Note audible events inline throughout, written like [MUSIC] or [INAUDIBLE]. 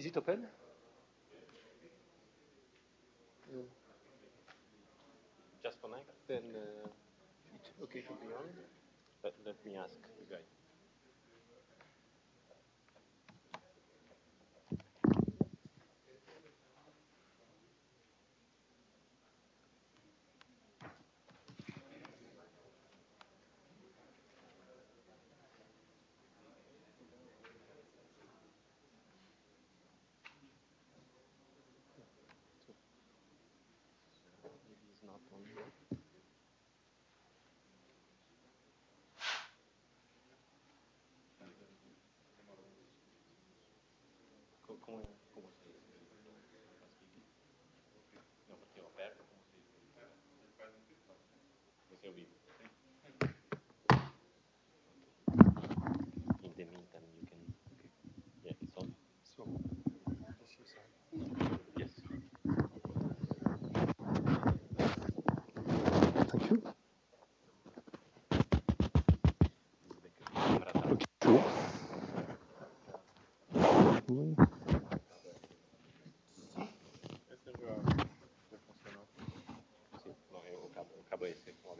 Is it open? Just connect, then uh, It's okay to be on. let, let me ask the guy. Como se vocês. Não, porque eu aperto com vocês. Você é ouviu.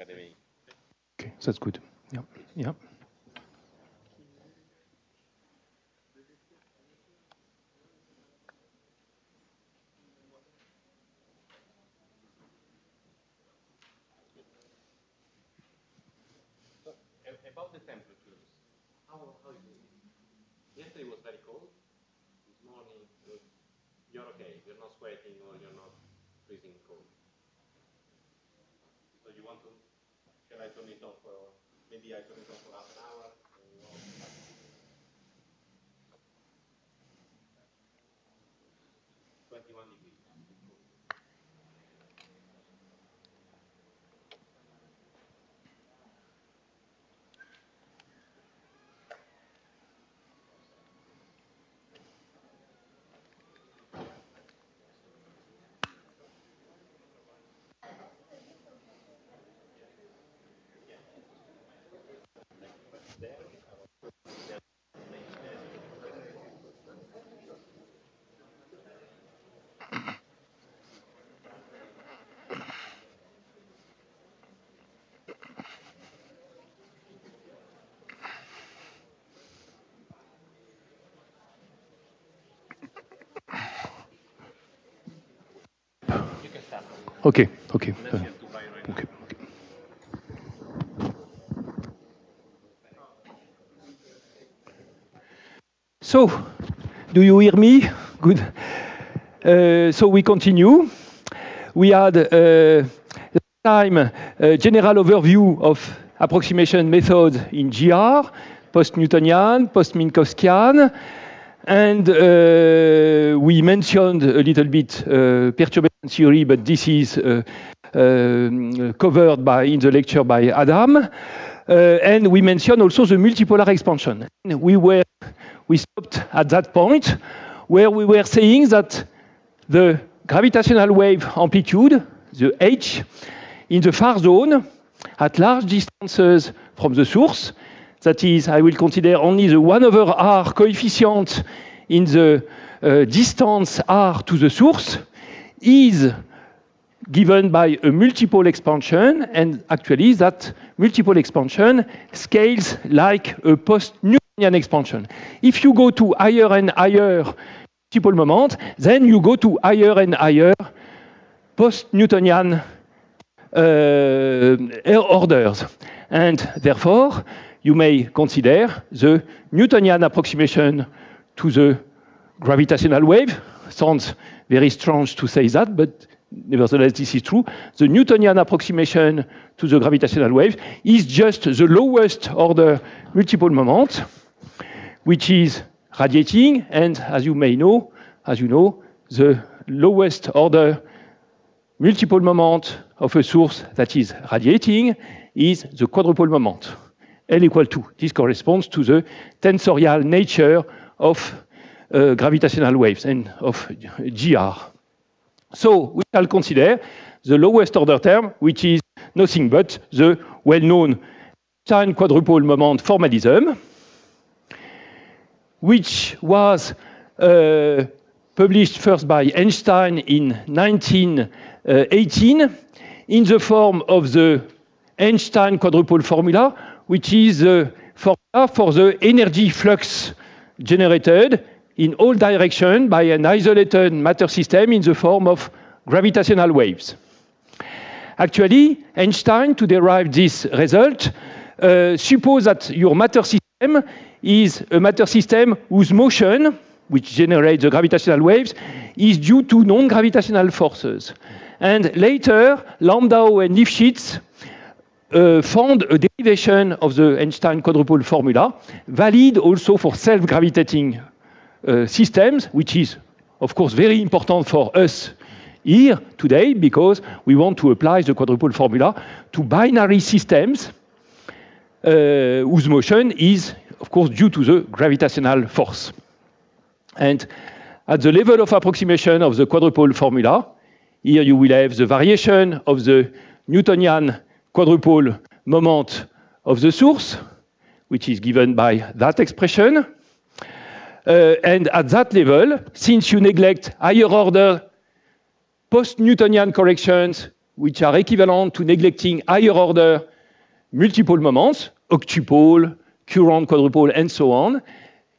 S, un HDMI. Okay, that's good. Yeah, yeah. So, a- about the temperatures, how, how is it? Yesterday was very cold. This morning, uh, you're okay. You're not sweating or you're not freezing cold. So you want to? Shall I turn it on for? Maybe I it on for half an hour. or- Twenty-one degrees. You can start. Okay, okay. Unless uh, you have to buy right now. okay, uh, So, do you hear me? Good. Uh, so we continue. We had uh, time a general overview of approximation methods in GR, post-Newtonian, post-Minkowskian, and uh, we mentioned a little bit uh, perturbation theory, but this is uh, um, covered by in the lecture by Adam. Uh, and we mentioned also the multipolar expansion. We were we stopped at that point where we were saying that the gravitational wave amplitude, the h, in the far zone at large distances from the source, that is, I will consider only the 1 over r coefficient in the uh, distance r to the source, is given by a multipole expansion, and actually that multipole expansion scales like a post-Newtonian expansion. If you go to higher and higher multipole moment, then you go to higher and higher post-Newtonian uh, orders. And therefore, you may consider the Newtonian approximation to the gravitational wave. Sounds very strange to say that, but nevertheless, this is true. The Newtonian approximation to the gravitational wave is just the lowest order multipole moment, which is radiating, and as you may know, as you know, the lowest order multipole moment of a source that is radiating is the quadrupole moment, L equal to. This corresponds to the tensorial nature of uh, gravitational waves and of GR. So we shall consider the lowest order term, which is nothing but the well-known time quadrupole moment formalism, which was uh, published first by Einstein in 1918 in the form of the Einstein quadrupole formula, which is the formula for the energy flux generated in all directions by an isolated matter system in the form of gravitational waves. Actually, Einstein, to derive this result, uh, suppose that your matter system is a matter system whose motion, which generates the gravitational waves, is due to non-gravitational forces. And later, Landau and Lifshitz uh, found a derivation of the Einstein quadrupole formula, valid also for self-gravitating systems, which is, of course, very important for us here today because we want to apply the quadrupole formula to binary systems uh, whose motion is, of course, due to the gravitational force. And at the level of approximation of the quadrupole formula, here you will have the variation of the Newtonian quadrupole moment of the source, which is given by that expression. Uh, and at that level, since you neglect higher order post-Newtonian corrections, which are equivalent to neglecting higher order multipole moments, octupole, current quadrupole, and so on,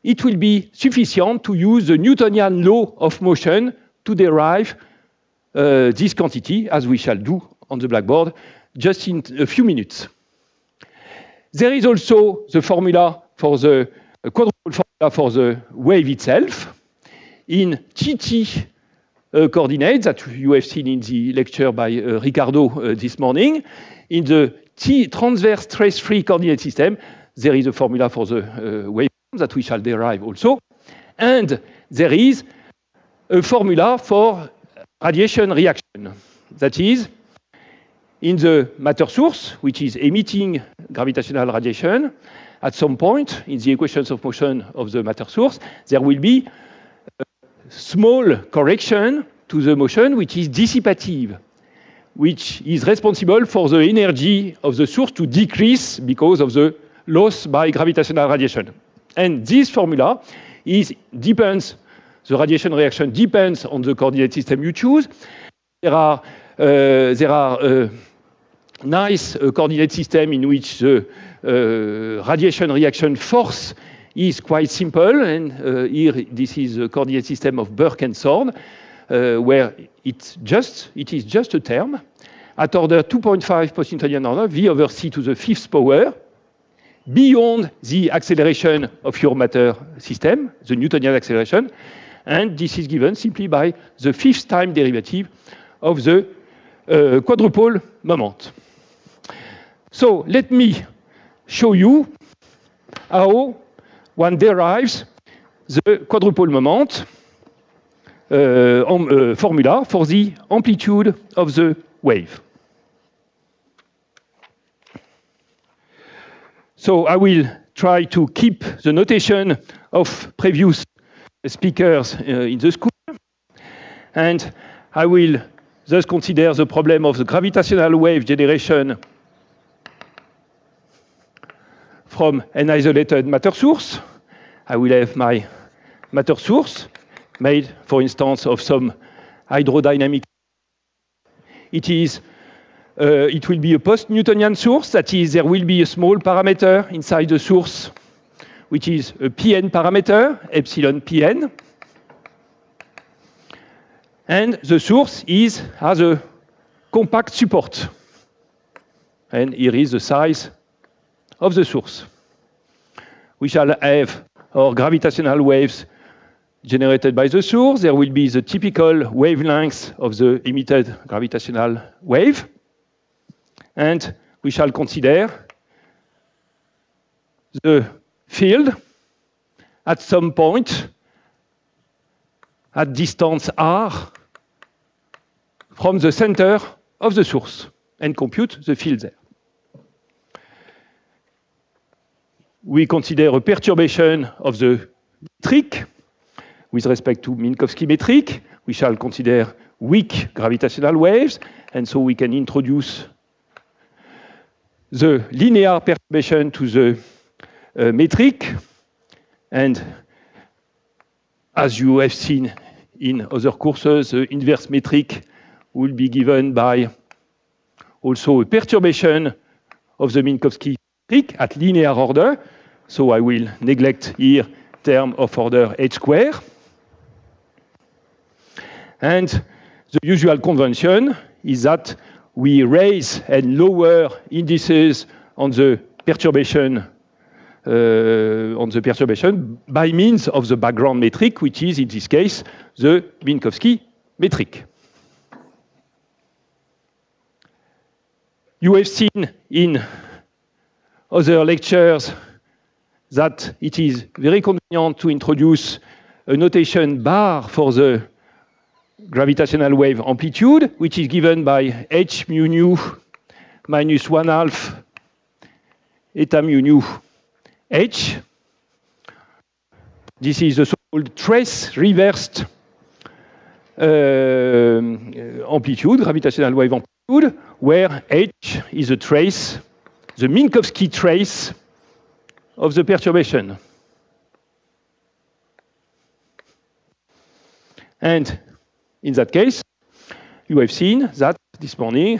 it will be sufficient to use the Newtonian law of motion to derive uh, this quantity, as we shall do on the blackboard just in a few minutes. There is also the formula for the quadrupole formula for the wave itself in TT uh, coordinates that you have seen in the lecture by uh, Ricardo uh, this morning. In the T transverse trace-free coordinate system, there is a formula for the uh, waveform that we shall derive also. And there is a formula for radiation reaction. That is, in the matter source, which is emitting gravitational radiation, at some point in the equations of motion of the matter source, there will be a small correction to the motion which is dissipative, which is responsible for the energy of the source to decrease because of the loss by gravitational radiation. And this formula is depends, the radiation reaction depends on the coordinate system you choose. There are, uh, there are uh, nice uh, coordinate system in which the radiation reaction force is quite simple. And uh, here, this is a coordinate system of Burke and Thorne, uh, where it's just, it is just a term at order 2.5 post-Newtonian order, v over c to the fifth power, beyond the acceleration of your matter system, the Newtonian acceleration, and this is given simply by the fifth time derivative of the uh, quadrupole moment. So let me show you how one derives the quadrupole moment uh, um, uh, formula for the amplitude of the wave. So I will try to keep the notation of previous speakers uh, in the school. And I will thus consider the problem of the gravitational wave generation from an isolated matter source. I will have my matter source made, for instance, of some hydrodynamic. It is uh, it will be a post-Newtonian source, that is, there will be a small parameter inside the source, which is a Pn parameter, epsilon Pn. And the source is has a compact support. And here is the size of the source. We shall have our gravitational waves generated by the source. There will be the typical wavelength of the emitted gravitational wave. And we shall consider the field at some point at distance r from the center of the source and compute the field there. We consider a perturbation of the metric with respect to Minkowski metric. We shall consider weak gravitational waves, and so we can introduce the linear perturbation to the uh, metric. And as you have seen in other courses, the inverse metric will be given by also a perturbation of the Minkowski metric at linear order. So I will neglect here term of order h square. And the usual convention is that we raise and lower indices on the perturbation uh, on the perturbation by means of the background metric, which is in this case the Minkowski metric. You have seen in other lectures that it is very convenient to introduce a notation bar for the gravitational wave amplitude, which is given by h mu nu minus 1 half eta mu nu h. This is the so-called trace reversed uh, amplitude, gravitational wave amplitude, where h is a trace, the Minkowski trace of the perturbation. And in that case, you have seen that this morning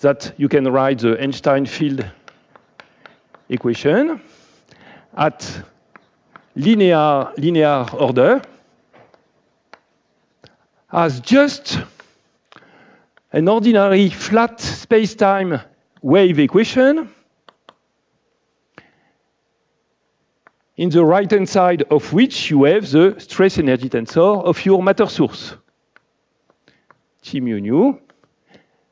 that you can write the Einstein field equation at linear, linear order as just an ordinary flat space-time wave equation in the right-hand side of which you have the stress energy tensor of your matter source, T mu nu.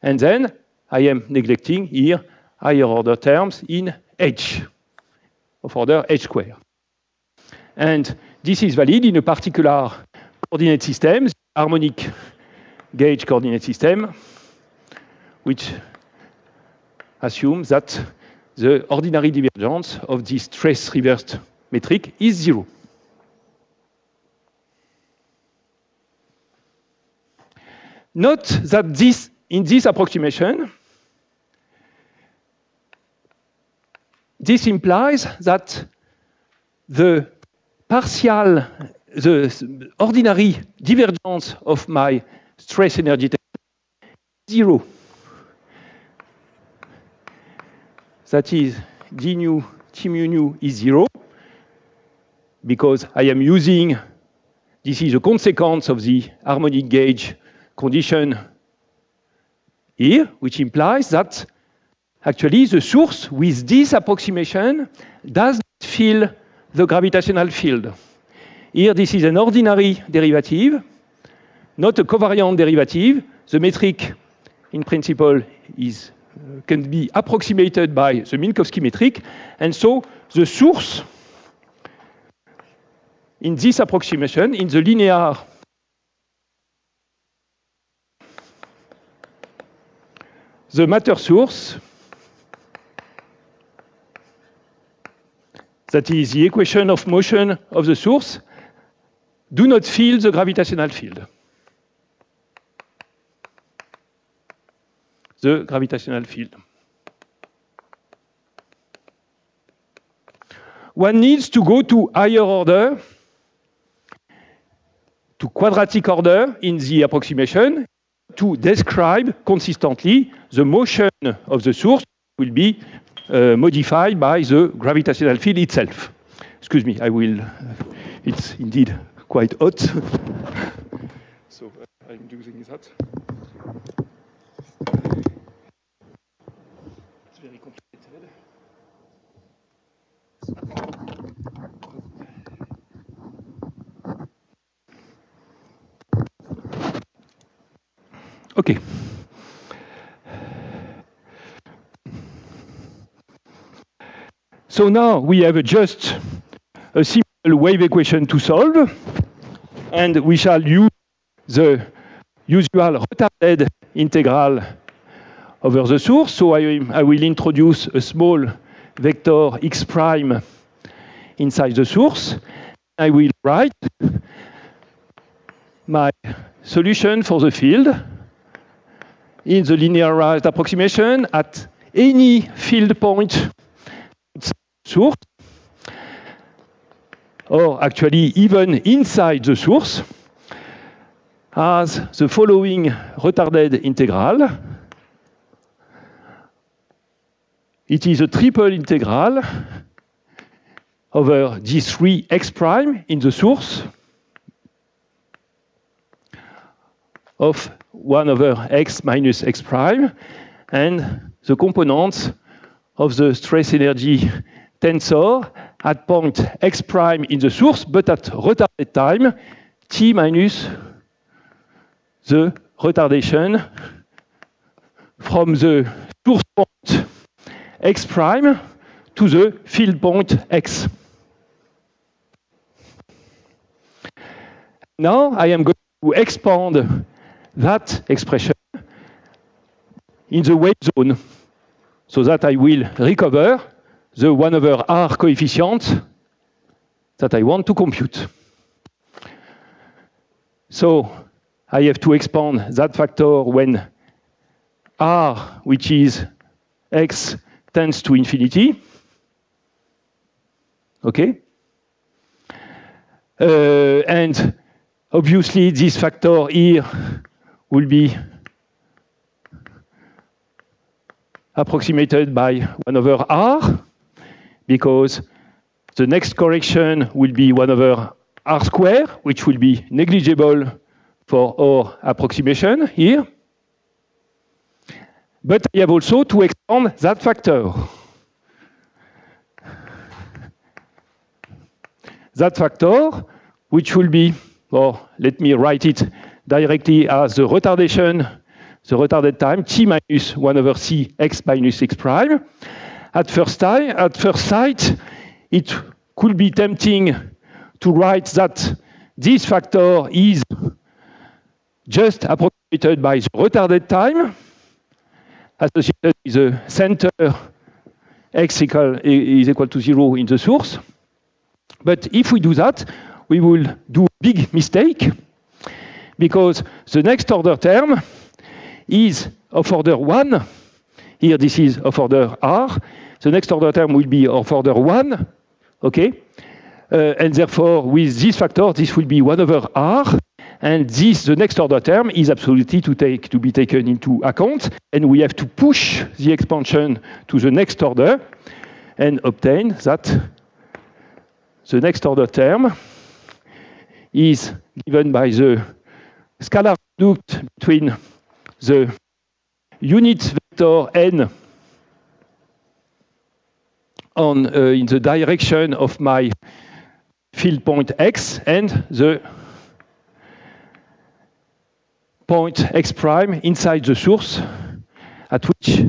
And then I am neglecting here higher order terms in h of order h square. And this is valid in a particular coordinate system, harmonic gauge coordinate system, which assumes that the ordinary divergence of this trace reversed metric is zero. Note that this, in this approximation, this implies that the partial, the ordinary divergence of my stress energy is zero. That is, d nu, t mu nu is zero because I am using, this is a consequence of the harmonic gauge condition here, which implies that actually the source with this approximation does not fill the gravitational field. Here, this is an ordinary derivative, not a covariant derivative. The metric, in principle, is, can be approximated by the Minkowski metric, and so the source in this approximation, in the linear the matter source, that is the equation of motion of the source, do not fill the gravitational field. The gravitational field. One needs to go to higher order to quadratic order in the approximation to describe consistently the motion of the source will be uh, modified by the gravitational field itself. Excuse me, I will, uh, it's indeed quite hot. [LAUGHS] so uh, I'm using that. It's very complicated. Okay. So now we have just a simple wave equation to solve, and we shall use the usual retarded integral over the source. So I, I will introduce a small vector x prime inside the source. I will write my solution for the field in the linearized approximation at any field point source, or actually even inside the source, as the following retarded integral. It is a triple integral over g3 x prime in the source of 1 over x minus x prime and the components of the stress energy tensor at point x prime in the source, but at retarded time, t minus the retardation from the x prime to the field point x. Now I am going to expand that expression in the wave zone so that I will recover the 1 over r coefficient that I want to compute. So I have to expand that factor when r, which is x, tends to infinity. Okay? Uh, and obviously, this factor here will be approximated by 1 over r, because the next correction will be 1 over r square, which will be negligible for our approximation here. But I have also to expand that factor. That factor, which will be, or let me write it directly as the retardation, the retarded time, t minus 1 over c x minus x prime. At first, time, at first sight, it could be tempting to write that this factor is just approximated by the retarded time associated with the center x equal, is equal to zero in the source. But if we do that, we will do a big mistake because the next order term is of order 1. Here, this is of order r. The next order term will be of order 1. Okay? Uh, and therefore, with this factor, this will be 1 over r. And this, the next order term, is absolutely to, take, to be taken into account. And we have to push the expansion to the next order and obtain that the next order term is given by the scalar product between the unit vector n on uh, in the direction of my field point x and the point x prime inside the source at which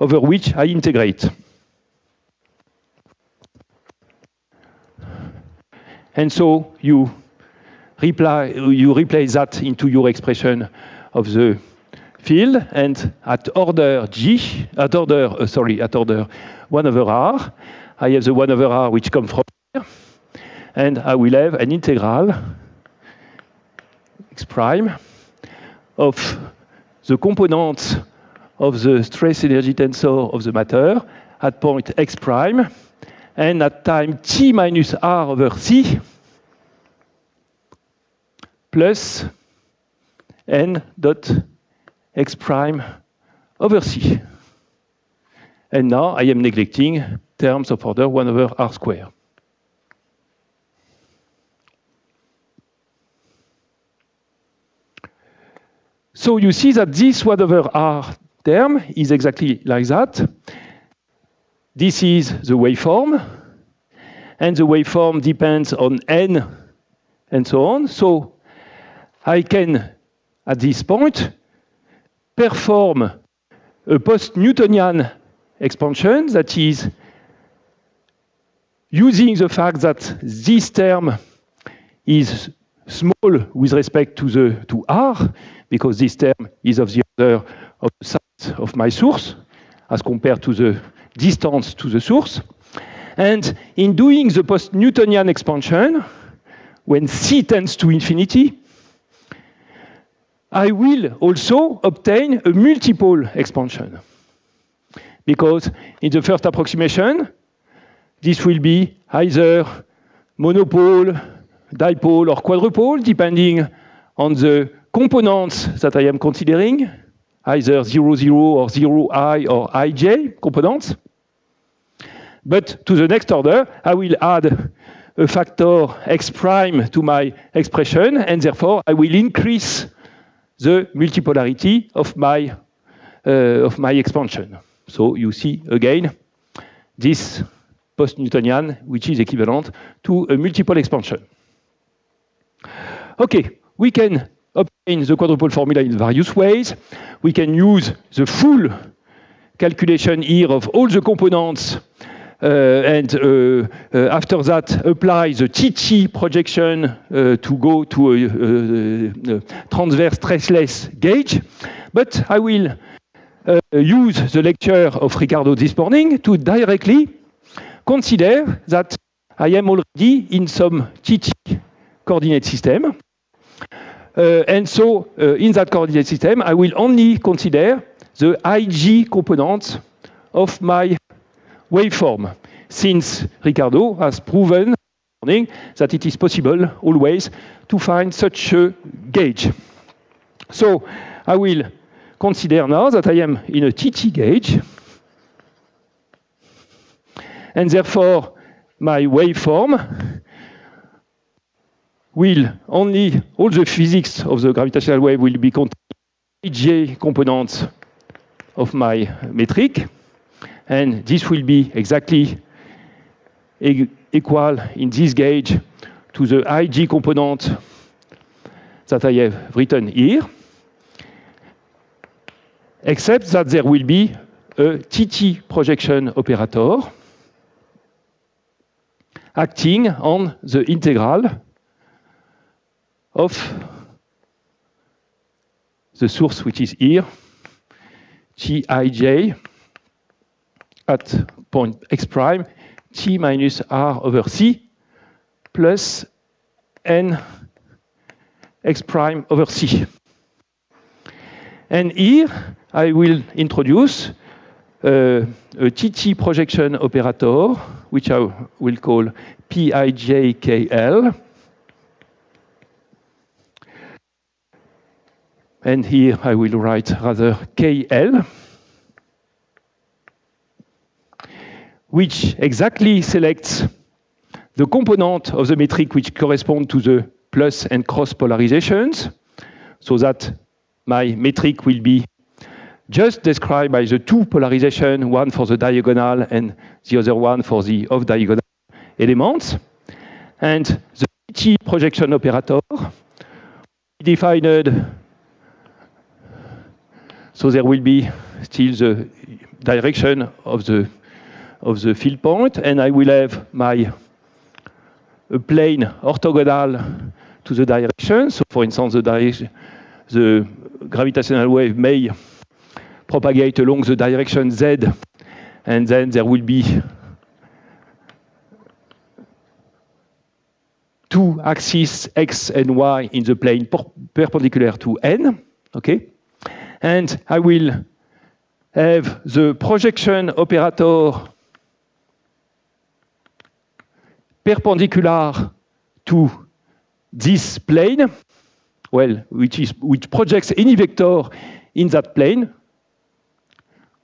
over which I integrate. And so you reply, you replace that into your expression of the field, and at order g, at order, uh, sorry, at order 1 over r, I have the 1 over r which comes from here, and I will have an integral x prime of the components of the stress energy tensor of the matter at point x prime and at time t minus r over c plus n dot x prime over c. And now I am neglecting terms of order 1 over r square. So you see that this whatever r term is exactly like that. This is the waveform, and the waveform depends on n and so on. So I can, at this point, perform a post-Newtonian expansion that is using the fact that this term is small with respect to the to r, because this term is of the order of the size of my source as compared to the distance to the source. And in doing the post-Newtonian expansion, when c tends to infinity, I will also obtain a multipole expansion. Because in the first approximation, this will be either monopole, dipole, or quadrupole, depending on the components that I am considering, either 0, 0 or 0, i or ij components. But to the next order, I will add a factor x prime to my expression, and therefore I will increase the multipolarity of my, uh, of my expansion. So you see again this post-Newtonian, which is equivalent to a multipole expansion. Okay, we can obtain the quadrupole formula in various ways. We can use the full calculation here of all the components uh, and uh, uh, after that apply the TT projection uh, to go to a, a, a transverse traceless gauge. But I will uh, use the lecture of Ricardo this morning to directly consider that I am already in some TT coordinate system. Uh, and so uh, in that coordinate system, I will only consider the ij component of my waveform, since Ricardo has proven that it is possible always to find such a gauge. So I will consider now that I am in a TT gauge, and therefore my waveform will only, all the physics of the gravitational wave will be contained in J components of my metric, and this will be exactly equal in this gauge to the ij component that I have written here, except that there will be a TT projection operator acting on the integral of the source which is here, Tij at point x prime, t minus r over c plus n x prime over c. And here I will introduce uh, a TT projection operator, which I will call PIJKL. And here I will write rather KL, which exactly selects the component of the metric which correspond to the plus and cross polarizations, so that my metric will be just described by the two polarization, one for the diagonal and the other one for the off-diagonal elements. And the T projection operator defined so there will be still the direction of the of the field point, and I will have my plane orthogonal to the direction. So, for instance, the, direction, the gravitational wave may propagate along the direction z, and then there will be two axes x and y in the plane perpendicular to n. Okay, and I will have the projection operator perpendicular to this plane, well, which, is, which projects any vector in that plane,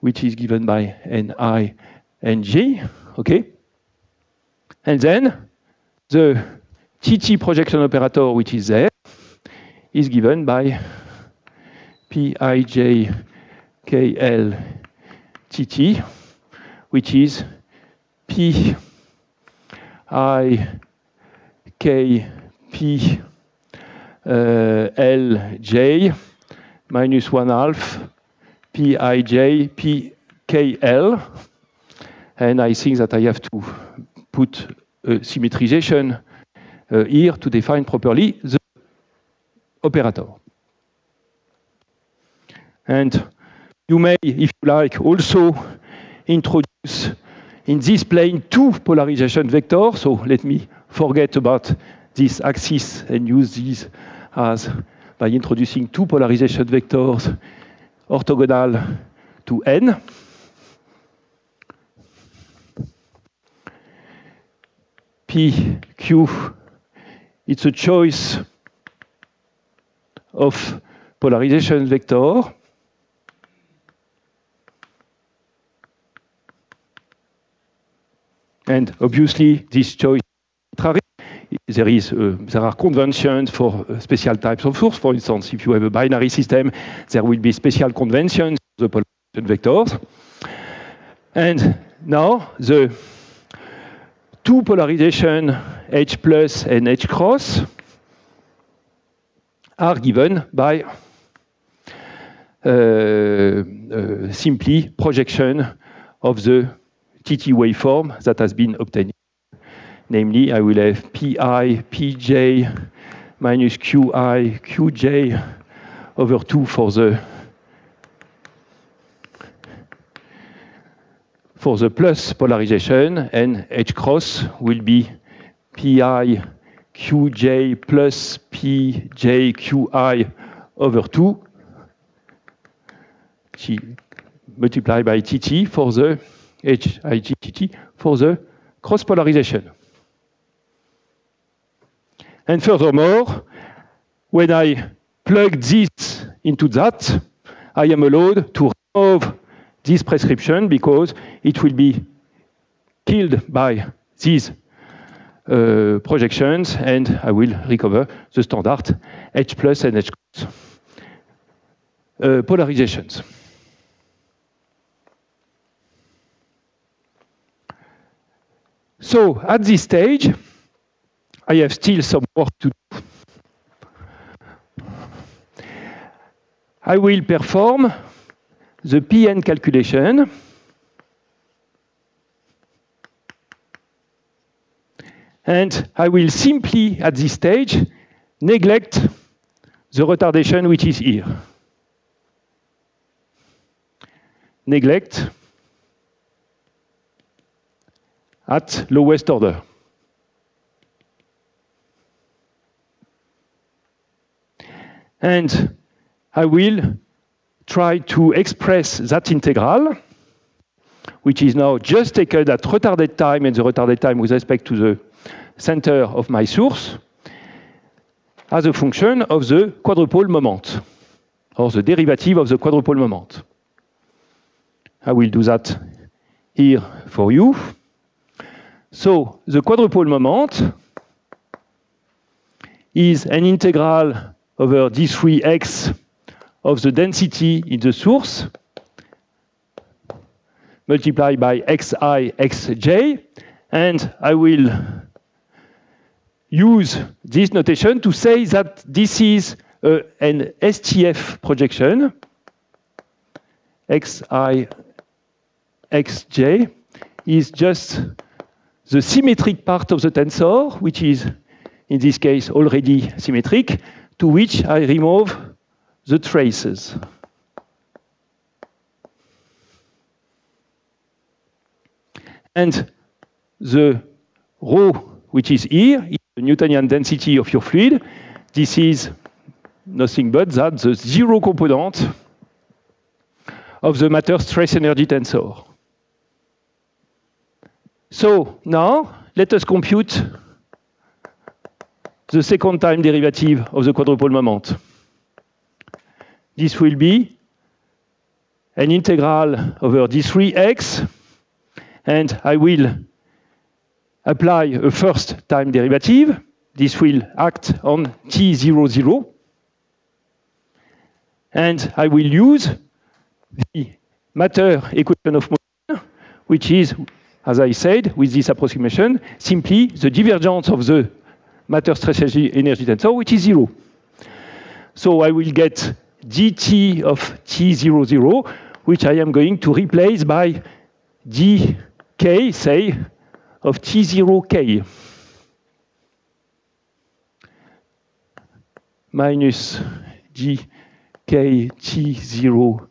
which is given by ni and j, okay? And then the TT projection operator, which is there, is given by Pij KL TT, which is P I K P uh, L J minus one half P I J P K L. And I think that I have to put a symmetrization uh, here to define properly the operator. And you may, if you like, also introduce in this plane two polarization vectors. So let me forget about this axis and use these as by introducing two polarization vectors orthogonal to n. P, Q, it's a choice of polarization vector and obviously this choice there is uh, there are conventions for uh, special types of source. For instance, if you have a binary system, there will be special conventions for the polarization vectors. And now the two polarization H plus and H cross are given by uh, uh, simply projection of the TT waveform that has been obtained. Namely, I will have Pi, Pj minus Qi, Qj over 2 for the for the plus polarization, and H cross will be Pi Qj plus Pj Qi over 2 multiplied by Tt for the HIGTT for the cross polarization. And furthermore, when I plug this into that, I am allowed to remove this prescription because it will be killed by these uh, projections and I will recover the standard H plus and H cross uh, polarizations. So at this stage, I have still some work to do. I will perform the PN calculation. And I will simply, at this stage, neglect the retardation which is here. Neglect at lowest order. And I will try to express that integral, which is now just taken at retarded time and the retarded time with respect to the center of my source, as a function of the quadrupole moment, or the derivative of the quadrupole moment. I will do that here for you. So the quadrupole moment is an integral over d3x of the density in the source multiplied by xi xj, and I will use this notation to say that this is uh, an STF projection, xi xj is just the symmetric part of the tensor, which is in this case already symmetric, to which I remove the traces. And the rho, which is here, is the Newtonian density of your fluid. This is nothing but that the zero component of the matter stress energy tensor. So now, let us compute the second time derivative of the quadrupole moment. This will be an integral over d3x, and I will apply a first time derivative. This will act on t00, and I will use the matter equation of motion, which is as I said, with this approximation, simply the divergence of the matter stress energy tensor, which is zero. So I will get dt of t00, which I am going to replace by dk, say, of t0k. Minus dk t0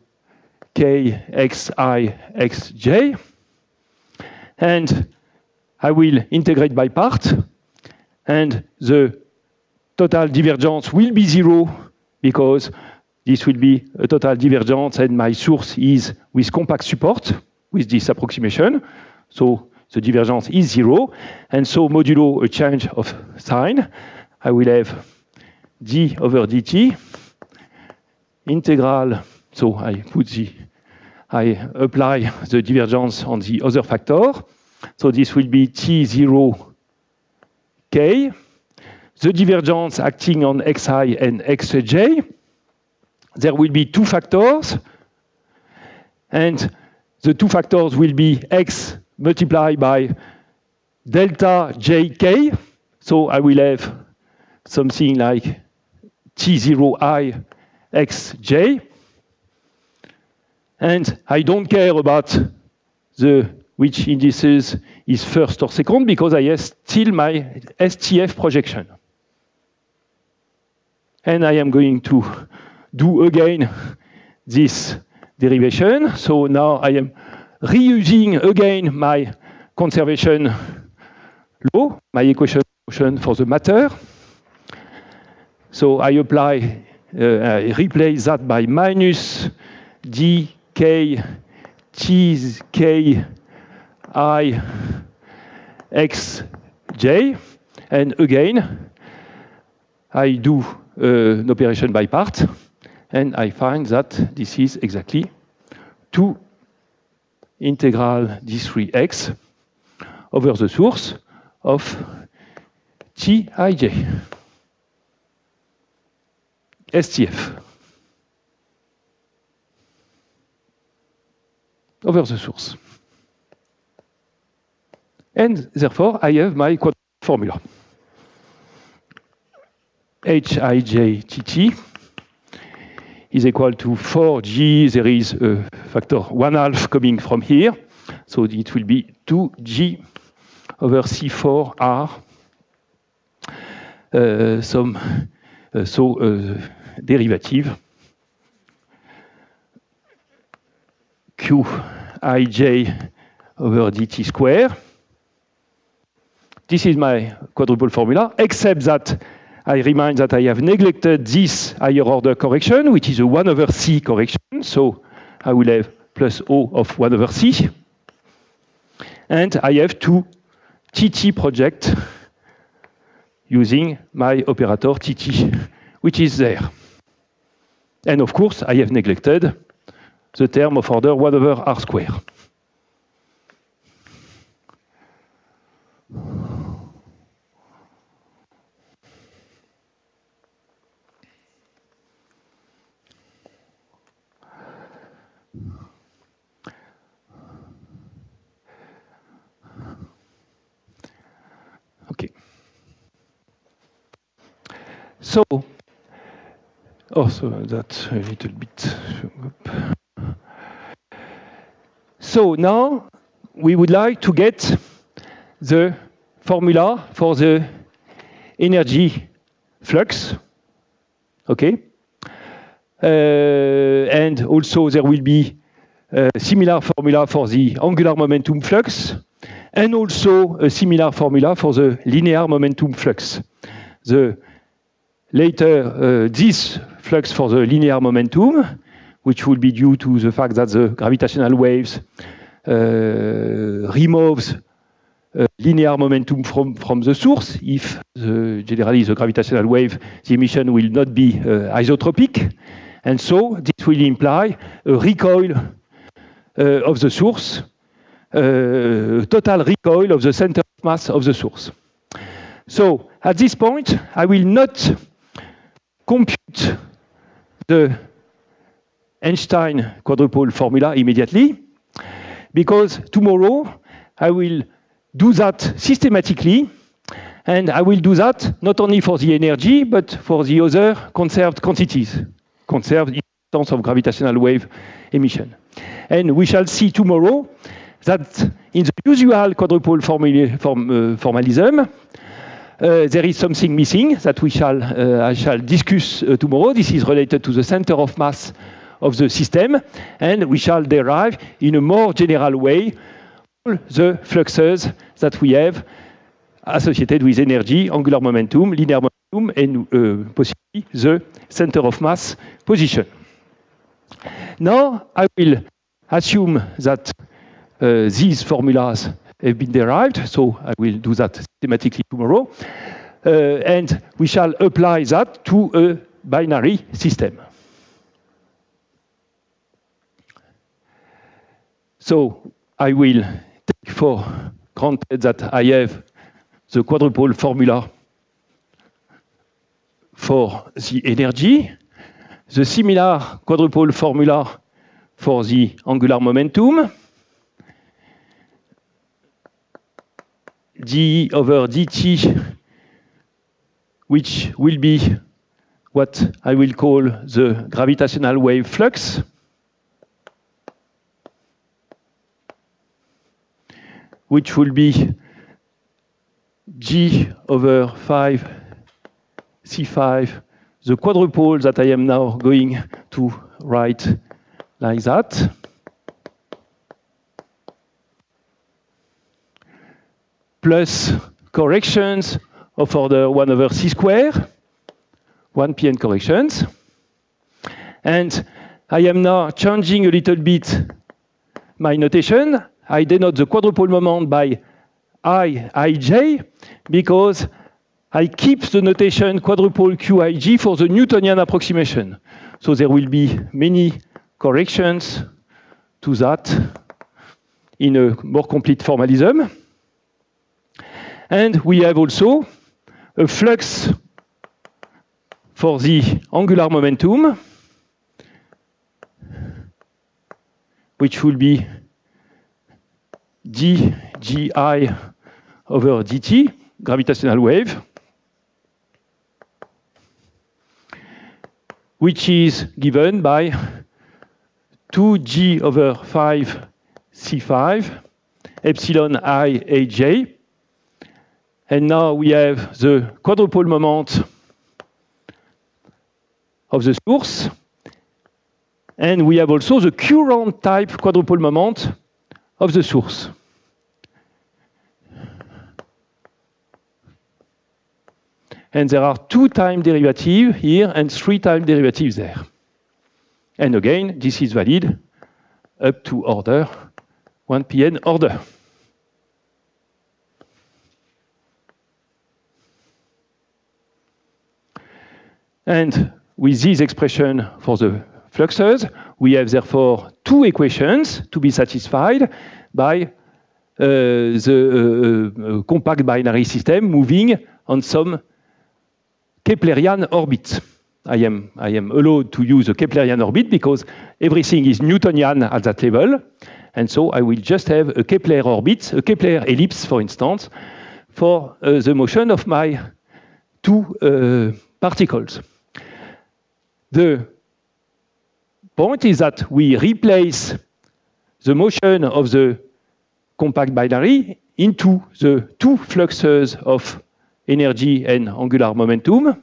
k xi xj and I will integrate by part, and the total divergence will be zero because this will be a total divergence and my source is with compact support with this approximation. So the divergence is zero. And so modulo a change of sign, I will have d over dt integral, so I put the, I apply the divergence on the other factor. So this will be T0 K. The divergence acting on xi and xj. There will be two factors, and the two factors will be x multiplied by delta jk. So I will have something like t0i xj. And I don't care about the which indices is first or second because I have still my STF projection. And I am going to do again this derivation. So now I am reusing again my conservation law, my equation for the matter. So I apply, uh, I replace that by minus dk tk i x j, and again I do uh, an operation by part, and I find that this is exactly 2 integral d3x over the source of tij. STF. Over the source. And therefore, I have my quadrupole formula. Hij is equal to 4g. There is a factor 1 half coming from here. So it will be 2g over C4R. Uh, some uh, so uh, derivative qij over dt square. This is my quadrupole formula, except that I remind that I have neglected this higher order correction, which is a 1 over c correction. So I will have plus O of 1 over c. And I have to TT project using my operator TT, which is there. And of course, I have neglected the term of order 1 over r square. So, oh, so that's a little bit. So now we would like to get the formula for the energy flux. Okay? Uh, and also there will be a similar formula for the angular momentum flux and also a similar formula for the linear momentum flux. The Later, uh, this flux for the linear momentum, which would be due to the fact that the gravitational waves uh, removes uh, linear momentum from, from the source. If the, generally the gravitational wave, the emission will not be uh, isotropic. And so this will imply a recoil of the source, total recoil of the center of mass of the source. So at this point, I will not compute the Einstein quadrupole formula immediately, because tomorrow I will do that systematically, and I will do that not only for the energy, but for the other conserved quantities, conserved in terms of gravitational wave emission. And we shall see tomorrow that in the usual quadrupole form, uh, formalism, uh, there is something missing that we shall, uh, I shall discuss uh, tomorrow. This is related to the center of mass of the system, and we shall derive in a more general way all the fluxes that we have associated with energy, angular momentum, linear momentum, and uh, possibly the center of mass position. Now I will assume that uh, these formulas have been derived, so I will do that systematically tomorrow. Uh, and we shall apply that to a binary system. So I will take for granted that I have the quadruple formula for the energy, the similar quadruple formula for the angular momentum, d over dt, which will be what I will call the gravitational wave flux. Which will be g over 5 c5, the quadrupole that I am now going to write like that. Plus corrections of order 1 over c square, 1 pn corrections. And I am now changing a little bit my notation. I denote the quadrupole moment by i, ij, because I keep the notation quadrupole qig for the Newtonian approximation. So there will be many corrections to that in a more complete formalism. And we have also a flux for the angular momentum, which will be dgi over dt, gravitational wave, which is given by 2g over 5 c5 epsilon i aj. And now we have the quadrupole moment of the source. And we have also the current type quadrupole moment of the source. And there are two time derivatives here and three time derivatives there. And again, this is valid up to order 1 pn order. And with this expression for the fluxes, we have therefore two equations to be satisfied by uh, the uh, uh, compact binary system moving on some Keplerian orbit. I am, I am allowed to use a Keplerian orbit because everything is Newtonian at that level. And so I will just have a Kepler orbit, a Kepler ellipse, for instance, for uh, the motion of my two uh, particles. The point is that we replace the motion of the compact binary into the two fluxes of energy and angular momentum.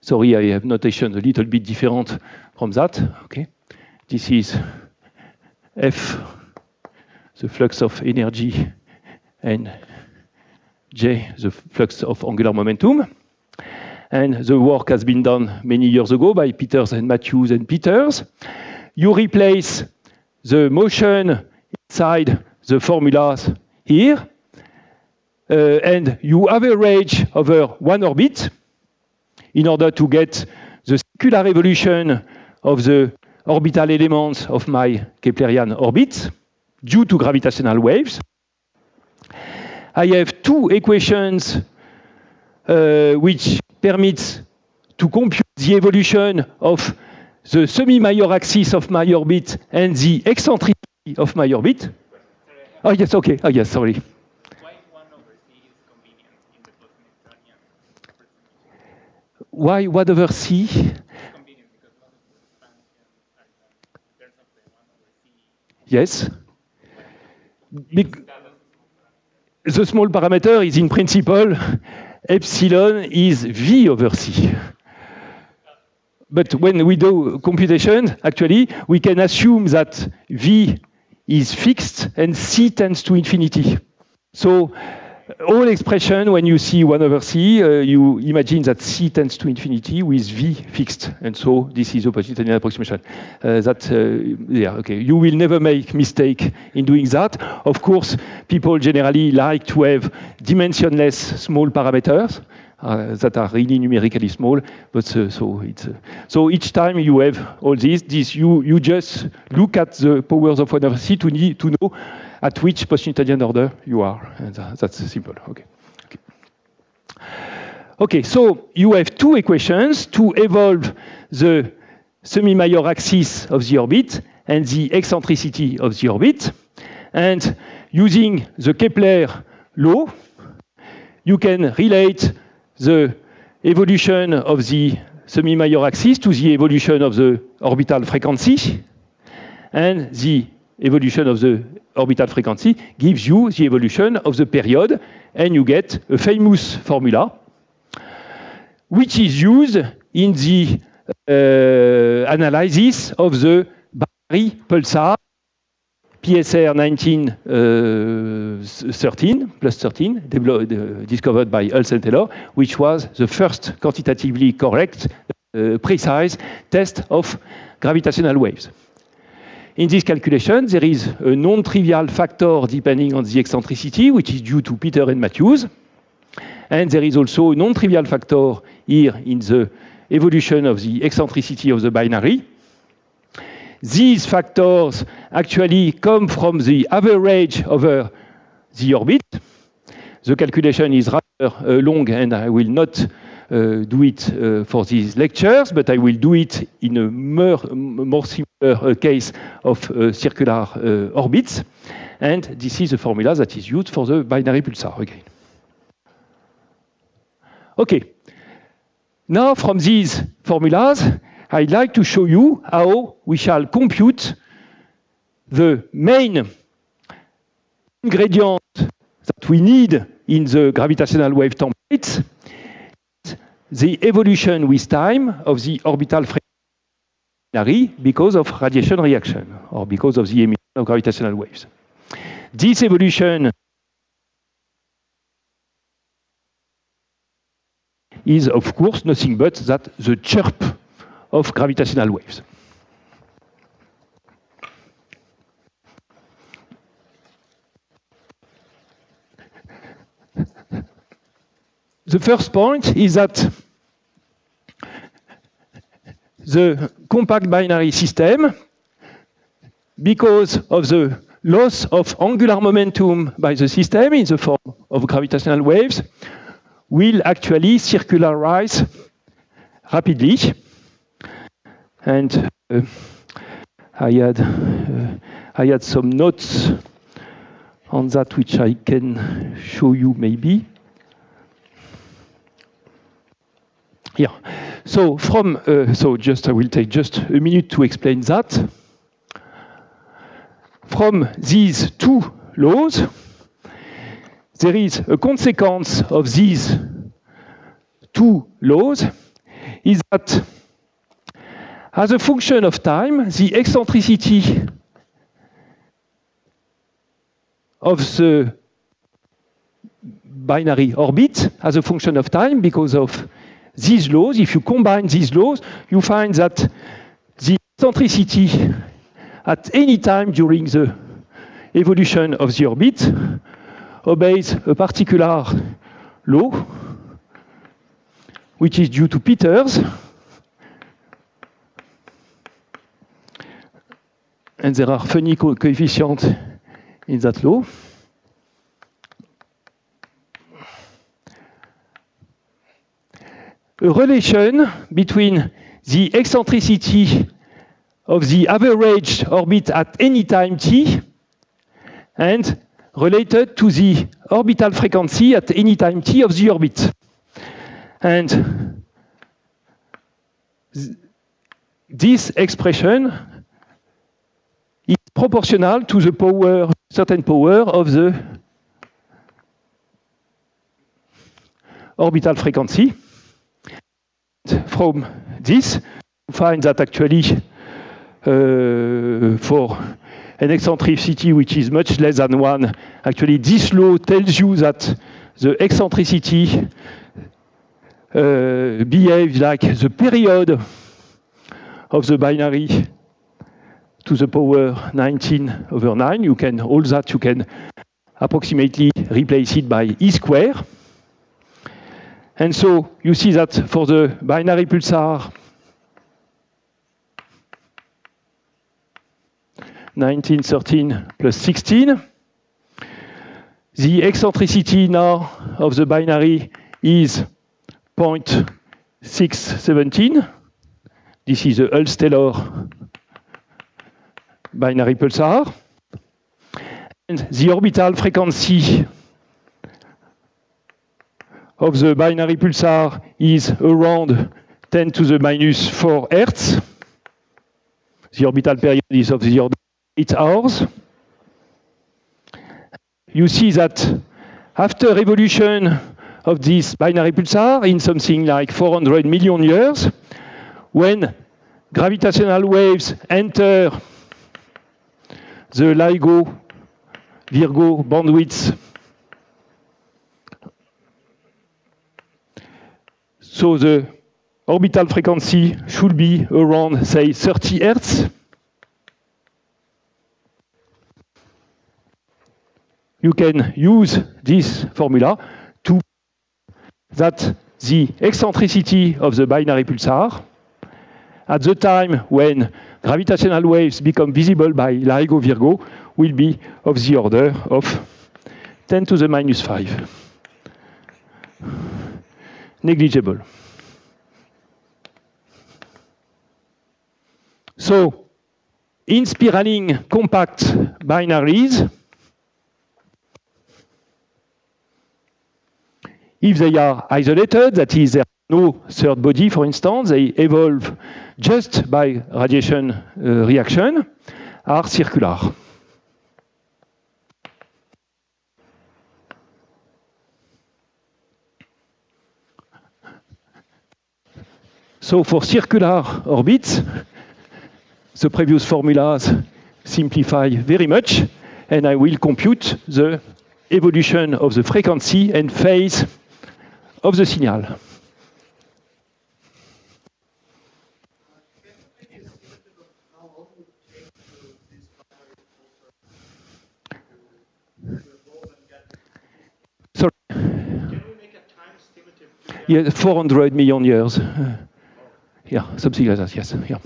Sorry, I have notation a little bit different from that. Okay, this is F, the flux of energy, and J, the flux of angular momentum. And the work has been done many years ago by Peters and Mathews and Peters. You replace the motion inside the formulas here, uh, and you average over one orbit in order to get the circular evolution of the orbital elements of my Keplerian orbit due to gravitational waves. I have two equations uh, which permit to compute the evolution of the semi-major axis of my orbit and the eccentricity of my orbit. Oh, yes, okay. Oh, yes, sorry. Why 1 over C? Yes. the small parameter is in principle epsilon is V over C. But when we do computation, actually, we can assume that V is fixed and C tends to infinity. So all expression, when you see 1 over c, uh, you imagine that c tends to infinity with v fixed. And so this is Newtonian approximation. Uh, that, uh, yeah, okay. You will never make mistake in doing that. Of course, people generally like to have dimensionless small parameters. Uh, that are really numerically small. But uh, so it's uh, so each time you have all these, this you you just look at the powers of 1 over c to need to know at which post-Newtonian order you are, and that's simple. Okay. okay. Okay, so you have two equations to evolve the semi-major axis of the orbit and the eccentricity of the orbit. And using the Kepler law, you can relate the evolution of the semi-major axis to the evolution of the orbital frequency. And the evolution of the orbital frequency gives you the evolution of the period, and you get a famous formula which is used in the uh, analysis of the binary pulsar PSR 1913 uh, plus 13, uh, discovered by Hulse and Taylor, which was the first quantitatively correct, uh, precise test of gravitational waves. In this calculation, there is a non-trivial factor depending on the eccentricity, which is due to Peter and Mathews. And there is also a non-trivial factor here in the evolution of the eccentricity of the binary. These factors actually come from the average over the orbit. The calculation is rather uh, long and I will not uh, do it uh, for these lectures, but I will do it in a more, more similar uh, case of uh, circular uh, orbits. And this is the formula that is used for the binary pulsar again. Okay. Now, from these formulas, I'd like to show you how we shall compute the main ingredient that we need in the gravitational wave template, the evolution with time of the orbital frequency because of radiation reaction or because of the emission of gravitational waves. This evolution is, of course, nothing but that the chirp of gravitational waves. [LAUGHS] The first point is that the compact binary system, because of the loss of angular momentum by the system in the form of gravitational waves, will actually circularize rapidly. And uh, I had uh, I had some notes on that which I can show you maybe. Yeah. So from uh, so just I will take just a minute to explain that. From these two laws, there is a consequence of these two laws is that as a function of time, the eccentricity of the binary orbit as a function of time because of these laws. If you combine these laws, you find that the eccentricity at any time during the evolution of the orbit obeys a particular law, which is due to Peters. And there are funny co coefficients in that law. A relation between the eccentricity of the average orbit at any time t and related to the orbital frequency at any time t of the orbit. And this expression proportional to the power, certain power of the orbital frequency. From this, you find that actually uh, for an eccentricity which is much less than one. Actually, this law tells you that the eccentricity uh, behaves like the period of the binary to the power 19 over 9. You can, all that you can approximately replace it by e square. And so you see that for the binary pulsar, 1913 plus 16, the eccentricity now of the binary is 0.617. This is a Hulse-Taylor binary pulsar. And the orbital frequency of the binary pulsar is around 10 to the minus 4 hertz. The orbital period is of the order of 8 hours. You see that after evolution of this binary pulsar in something like 400 million years, when gravitational waves enter the LIGO Virgo bandwidth So the orbital frequency should be around, say, 30 hertz. You can use this formula to that the eccentricity of the binary pulsar at the time when gravitational waves become visible by LIGO Virgo will be of the order of 10 to the minus 5 negligible. So, in spiraling compact binaries, if they are isolated, that is, there are no third body, for instance, they evolve just by radiation uh, reaction, are circular. So for circular orbits, the previous formulas simplify very much, and I will compute the evolution of the frequency and phase of the signal. Yeah, 400 million years. Yeah, something like that, yes. Yeah.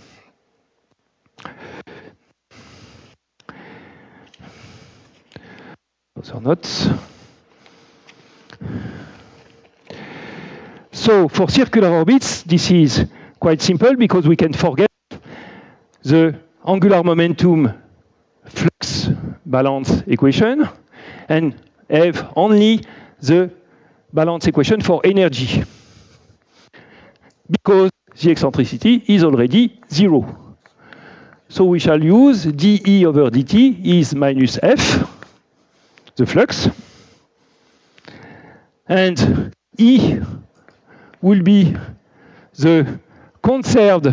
Those are not. So for circular orbits, this is quite simple because we can forget the angular momentum flux balance equation and have only the balance equation for energy because the eccentricity is already zero. So we shall use dE over dt is minus f, the flux, and E will be the conserved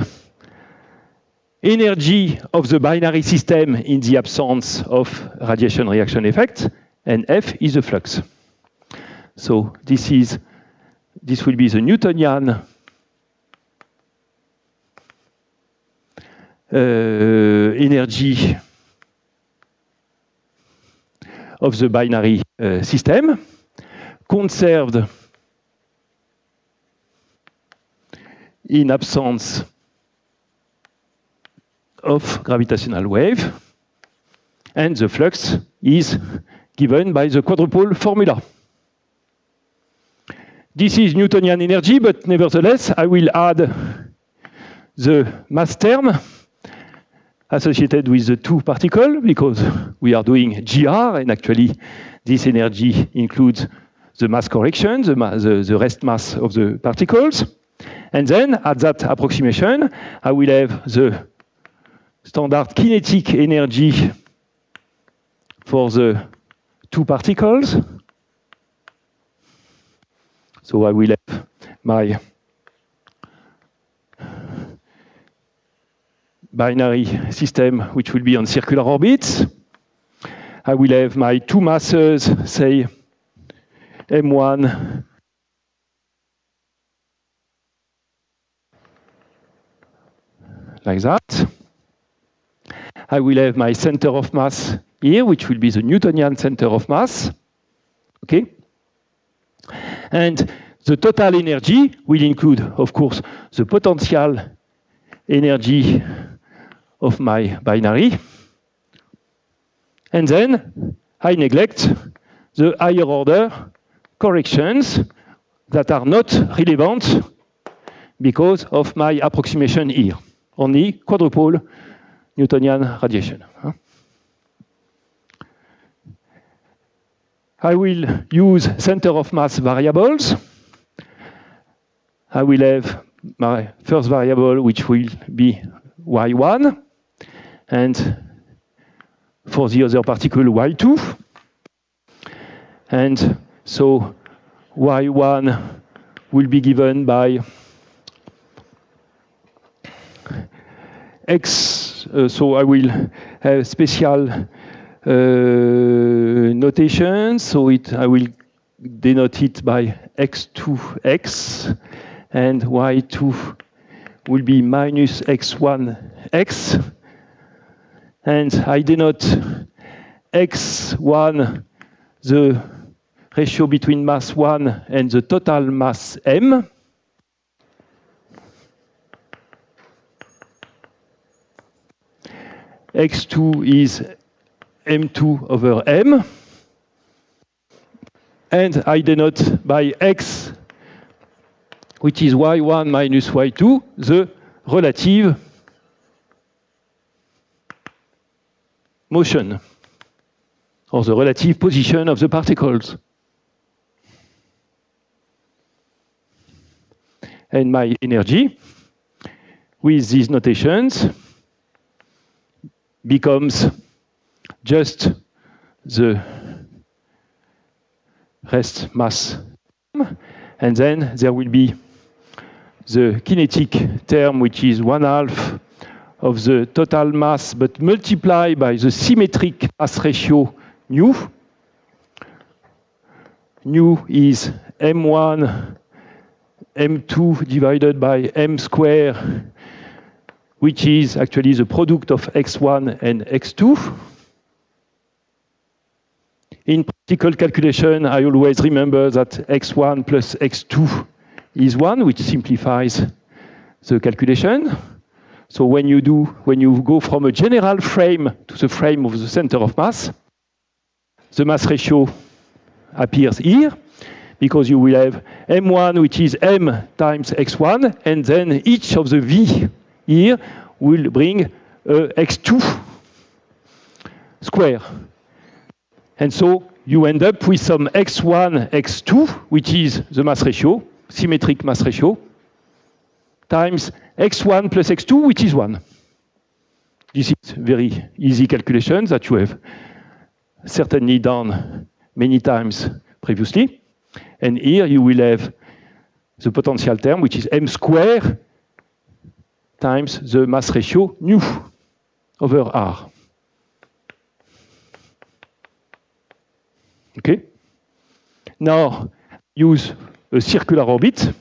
energy of the binary system in the absence of radiation reaction effect, and F is the flux. So this is this will be the Newtonian uh, energy of the binary uh, system, conserved in absence of gravitational wave, and the flux is given by the quadrupole formula. This is Newtonian energy, but nevertheless, I will add the mass term associated with the two particles because we are doing GR, and actually this energy includes the mass correction, the, ma the, the rest mass of the particles. And then at that approximation, I will have the standard kinetic energy for the two particles. So I will have my binary system which will be on circular orbits. I will have my two masses, say M1 like that. I will have my center of mass here, which will be the Newtonian center of mass. Okay? And the total energy will include, of course, the potential energy of my binary. And then I neglect the higher order corrections that are not relevant because of my approximation here. Only quadrupole Newtonian radiation. I will use center of mass variables. I will have my first variable, which will be y1, and for the other particle, y2. And so y1 will be given by x, uh, so I will have special Uh, notation. So it, I will denote it by x2x, and y2 will be minus x1x. And I denote x1 the ratio between mass 1 and the total mass m. x2 is m2 over m. And I denote by x, which is y1 minus y2, the relative motion or the relative position of the particles. And my energy with these notations becomes just the rest mass. And then there will be the kinetic term, which is one half of the total mass, but multiplied by the symmetric mass ratio nu. Nu is m1, m2 divided by m square which is actually the product of x1 and x2. In practical calculation, I always remember that x1 plus x2 is 1, which simplifies the calculation. So when you do, when you go from a general frame to the frame of the center of mass, the mass ratio appears here because you will have m1, which is m times x1, and then each of the v here will bring uh, x2 square. And so you end up with some x1, x2, which is the mass ratio, symmetric mass ratio, times x1 plus x2, which is 1. This is very easy calculation that you have certainly done many times previously. And here you will have the potential term, which is m squared times the mass ratio nu over r. Okay? Now, use a circular orbit.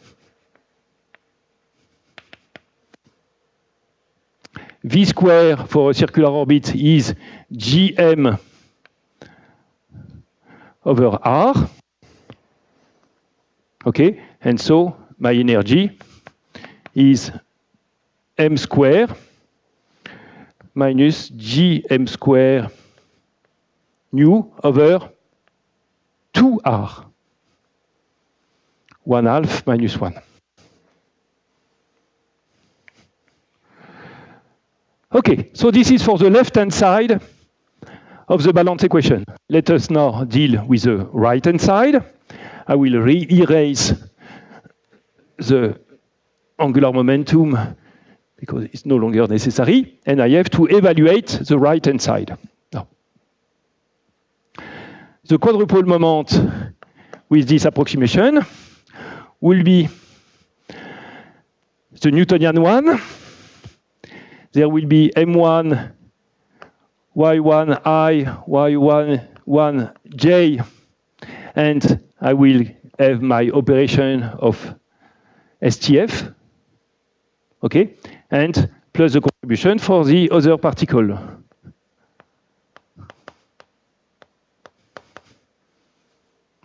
V square for a circular orbit is gm over r. Okay, and so my energy is m square minus gm square nu over 2r. 1 half minus 1. Okay, so this is for the left-hand side of the balance equation. Let us now deal with the right-hand side. I will re-erase the angular momentum because it's no longer necessary, and I have to evaluate the right-hand side. The quadrupole moment with this approximation will be the Newtonian one. There will be m1, y1i, y1, 1j, and I will have my operation of STF. Okay, and plus the contribution for the other particle.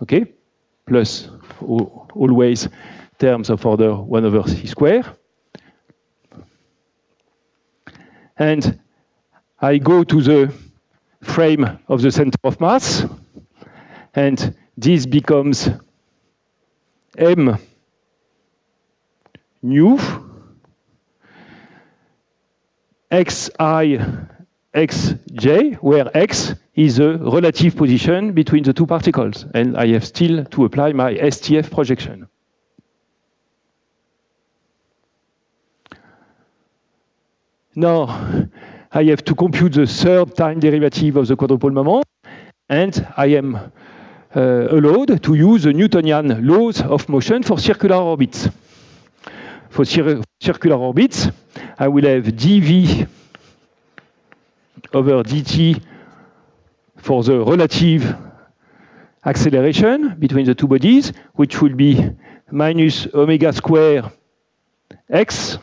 Okay, plus always terms of order 1 over c square. And I go to the frame of the center of mass, and this becomes m nu xi xj, where x is the relative position between the two particles. And I have still to apply my STF projection. Now, I have to compute the third time derivative of the quadrupole moment, and I am uh, allowed to use the Newtonian laws of motion for circular orbits. For cir circular orbits, I will have dv over dt for the relative acceleration between the two bodies, which will be minus omega square x,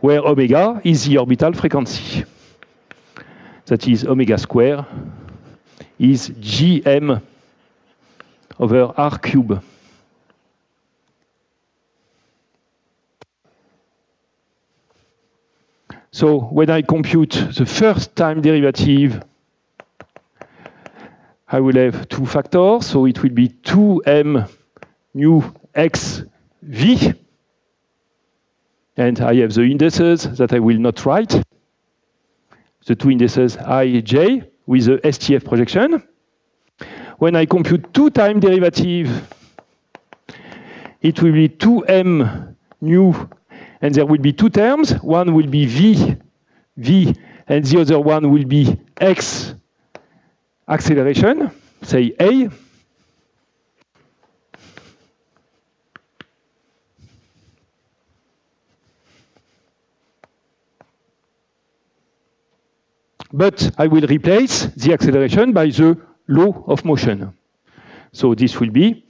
where omega is the orbital frequency. That is omega square is gm over r cube. So when I compute the first time derivative, I will have two factors. So it will be 2m nu x v. And I have the indices that I will not write. The two indices i, j with the STF projection. When I compute two time derivative, it will be 2m nu and there will be two terms. One will be v, v, and the other one will be x acceleration, say a. But I will replace the acceleration by the law of motion. So this will be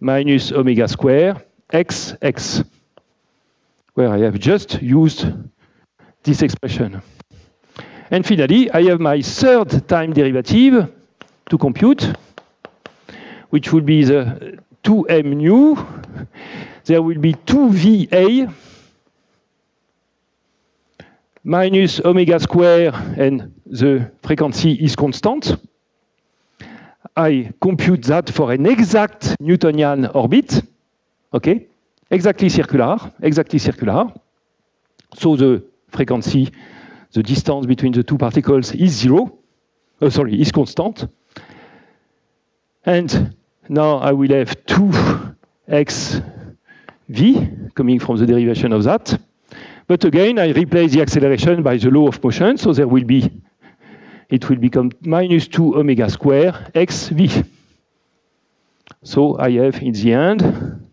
minus omega square x, x, where I have just used this expression. And finally, I have my third time derivative to compute, which will be the 2m nu. There will be 2va minus omega square, and the frequency is constant. I compute that for an exact Newtonian orbit. Okay, exactly circular, exactly circular. So the frequency, the distance between the two particles is zero. Oh, sorry, is constant. And now I will have 2xv coming from the derivation of that. But again, I replace the acceleration by the law of motion, so there will be, it will become minus 2 omega square xv. So I have in the end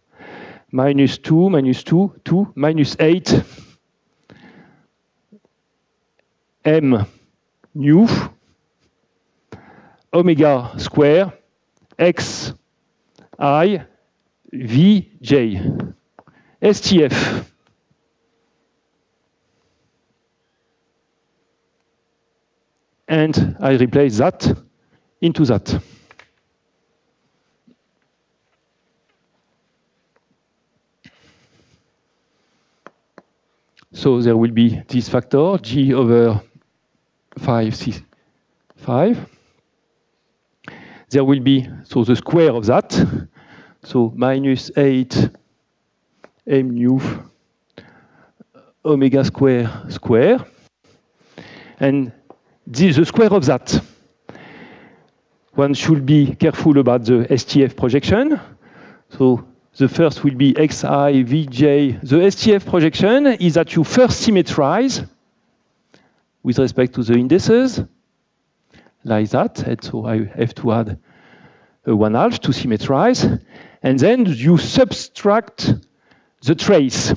minus 2, minus 2, 2, minus 8 m nu omega square x i v j STF. And I replace that into that. So there will be this factor, g over 5, c 5. There will be, so the square of that, so minus 8 m nu omega square square. And this, the square of that, one should be careful about the STF projection. So the first will be xi, vj. The STF projection is that you first symmetrize with respect to the indices, like that. And so I have to add a one half to symmetrize. And then you subtract the trace.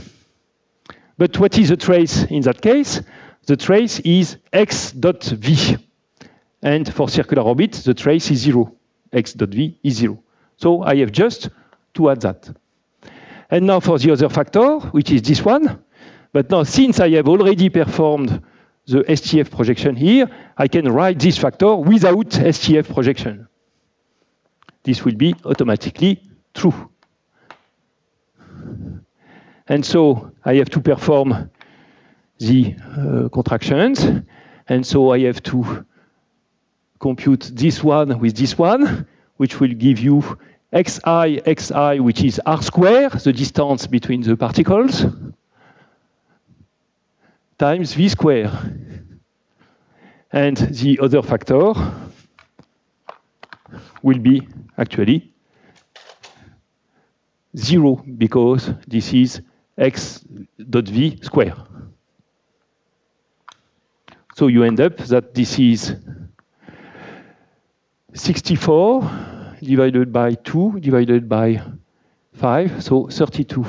But what is the trace in that case? The trace is x dot v. And for circular orbit, the trace is zero. x dot v is zero. So I have just to add that. And now for the other factor, which is this one. But now, since I have already performed the STF projection here, I can write this factor without STF projection. this will be automatically true. And so I have to perform the uh, contractions. And so I have to compute this one with this one, which will give you xi, xi, which is r square, the distance between the particles, times v square. And the other factor will be actually zero because this is x dot v square. So you end up that this is 64 divided by 2 divided by 5, so 32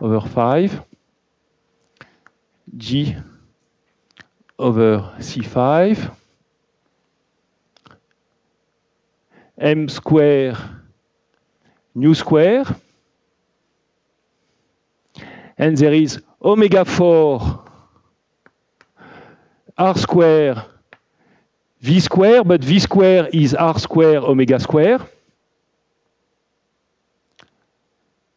over 5 g over c5 m square nu square and there is omega 4 r square v square, but v square is r square omega square.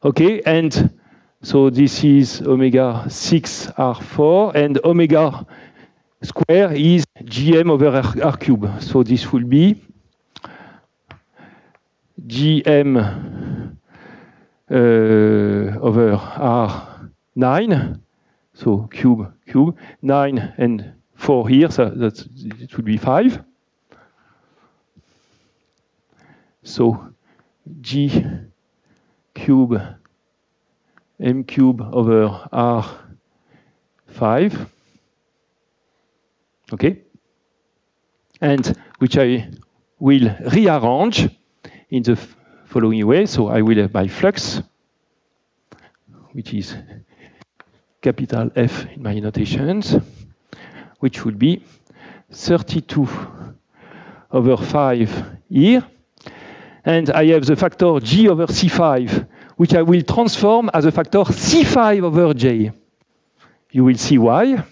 Okay, and so this is omega 6 r4, and omega square is gm over r, r cube. So this will be gm uh, over r9, so cube, cube, 9 and 4 here, so that it would be 5. So g cube m cube over r5. Okay? And which I will rearrange in the following way. So I will have my flux, which is capital F in my notations which would be 32 over 5 here. And I have the factor g over c5, which I will transform as a factor c5 over G. You will see why.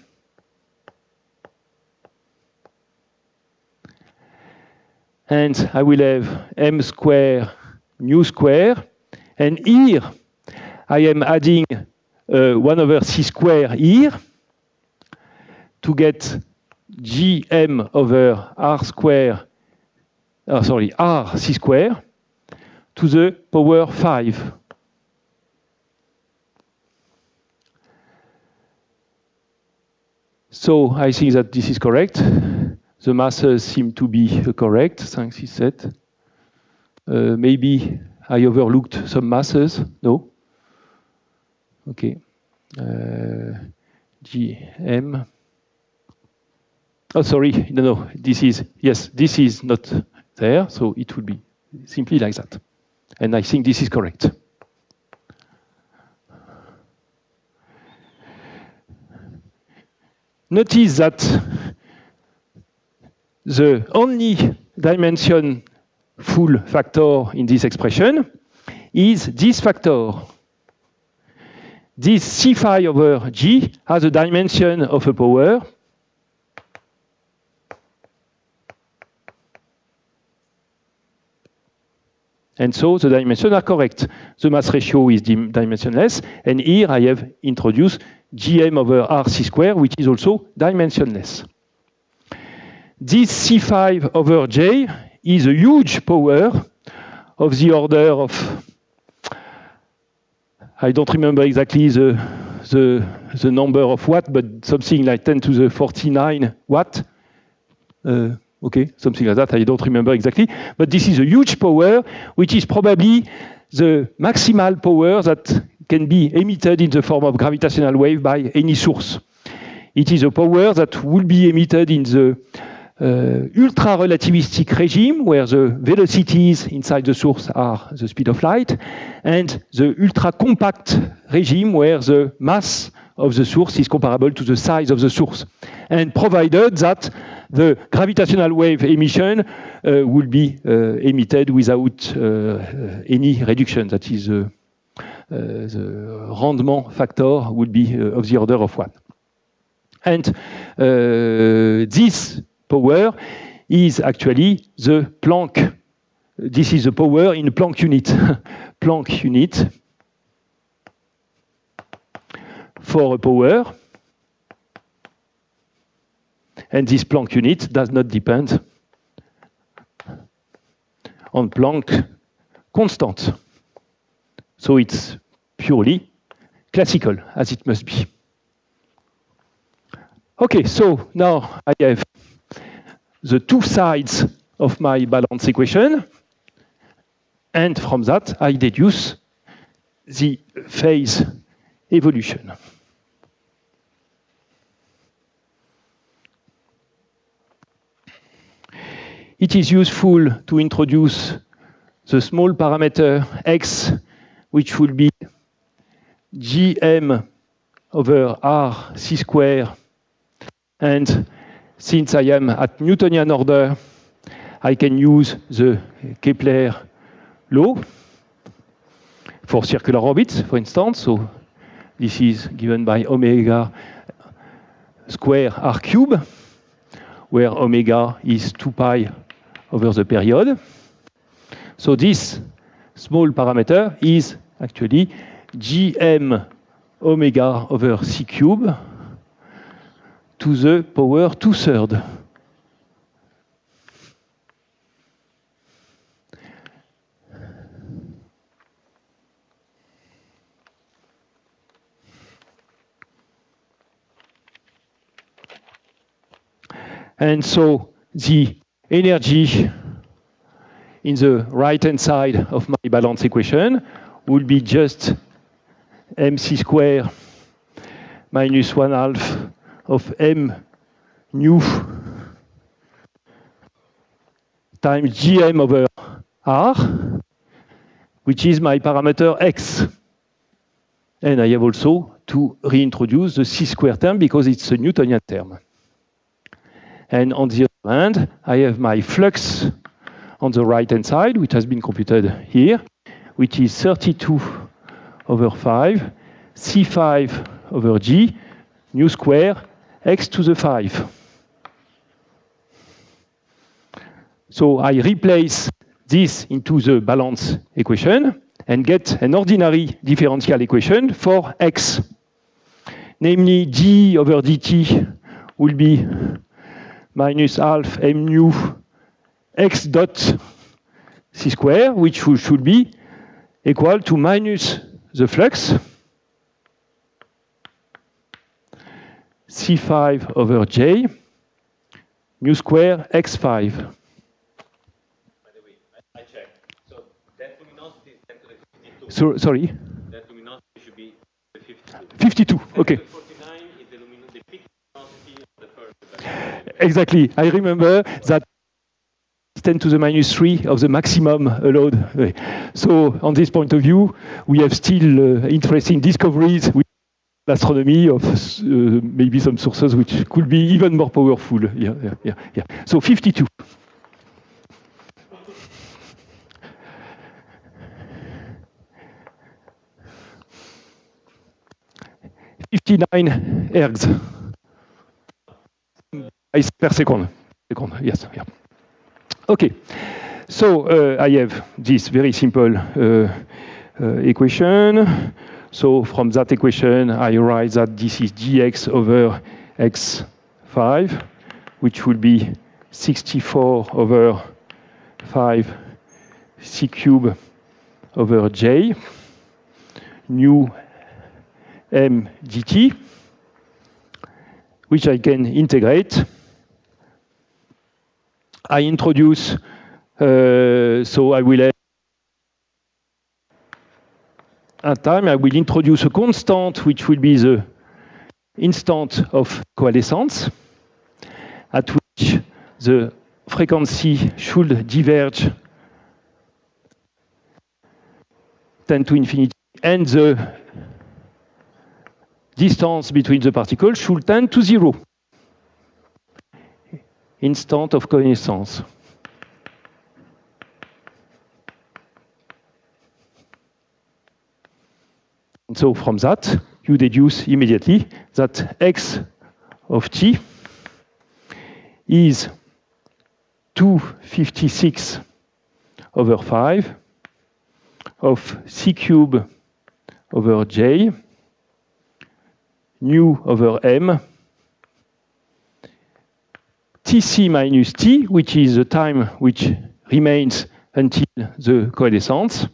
And I will have m square nu square. And here, I am adding uh, 1 over c square here to get gm over r square, oh, sorry, r c square to the power 5. So I think that this is correct. The masses seem to be correct, 5, 6, 7. Uh, maybe I overlooked some masses. No? Okay. Uh, GM. Oh, sorry, no, no, this is, yes, this is not there, so it would be simply like that. And I think this is correct. Notice that the only dimension full factor in this expression is this factor. This C5 over G has a dimension of a power And so the dimensions are correct. The mass ratio is dimensionless. And here I have introduced gm over rc square, which is also dimensionless. This C5 over G is a huge power of the order of, I don't remember exactly the, the, the number of watt, but something like 10 to the 49 watt. Uh, okay, something like that, I don't remember exactly. But this is a huge power, which is probably the maximal power that can be emitted in the form of gravitational wave by any source. It is a power that will be emitted in the uh, ultra-relativistic regime, where the velocities inside the source are the speed of light, and the ultra-compact regime, where the mass of the source is comparable to the size of the source. And provided that the gravitational wave emission uh, will be uh, emitted without uh, any reduction. That is, Uh, the rendement factor would be uh, of the order of one. And uh, this power is actually the Planck this is the power in Planck unit. [LAUGHS] Planck unit for a power. And this Planck unit does not depend on Planck constant. So it's purely classical, as it must be. Okay, so now I have the two sides of my balance equation. And from that, I deduce the phase evolution. It is useful to introduce the small parameter x, which will be gm over r c square. And since I am at Newtonian order, I can use the Kepler law for circular orbits, for instance. So this is given by omega square r cube, where omega is 2 pi over the period. So this small parameter is actually gm omega over c cube to the power two-thirds. And so the energy in the right-hand side of my balance equation will be just mc square minus 1 half of m nu times gm over r, which is my parameter x. And I have also to reintroduce the c square term because it's a Newtonian term. And on the other hand, I have my flux on the right-hand side, which has been computed here, which is 32 over 5, C5 over G, nu square, x to the 5. So I replace this into the balance equation and get an ordinary differential equation for x. Namely, d over dt will be minus half m nu x dot c square, which should be equal to minus the flux c5 over G mu square x5. By the way, I, I checked. So that luminosity is 10 to the 52. So, sorry, that luminosity should be 52. 52. Okay, 49 is the, the peak luminosity of the first. exactly. I remember that 10 to the minus 3 of the maximum allowed. So, on this point of view, we have still uh, interesting discoveries with astronomy of uh, maybe some sources which could be even more powerful. Yeah, yeah, yeah, yeah. So, 52. Fifty-nine ergs per second. Second, yes, yeah. Okay, so uh, I have this very simple uh, uh, equation. So from that equation, I write that this is dx over x5, which will be 64 over 5 c cube over G, nu m dt, which I can integrate I introduce, uh, so I will have a time, I will introduce a constant which will be the instant of coalescence at which the frequency should diverge 10 to infinity and the distance between the particles should tend to zero instant of coalescence. And so from that, you deduce immediately that x of t is 256 over 5 of c cube over G nu over m tc minus t, which is the time which remains until the coalescence,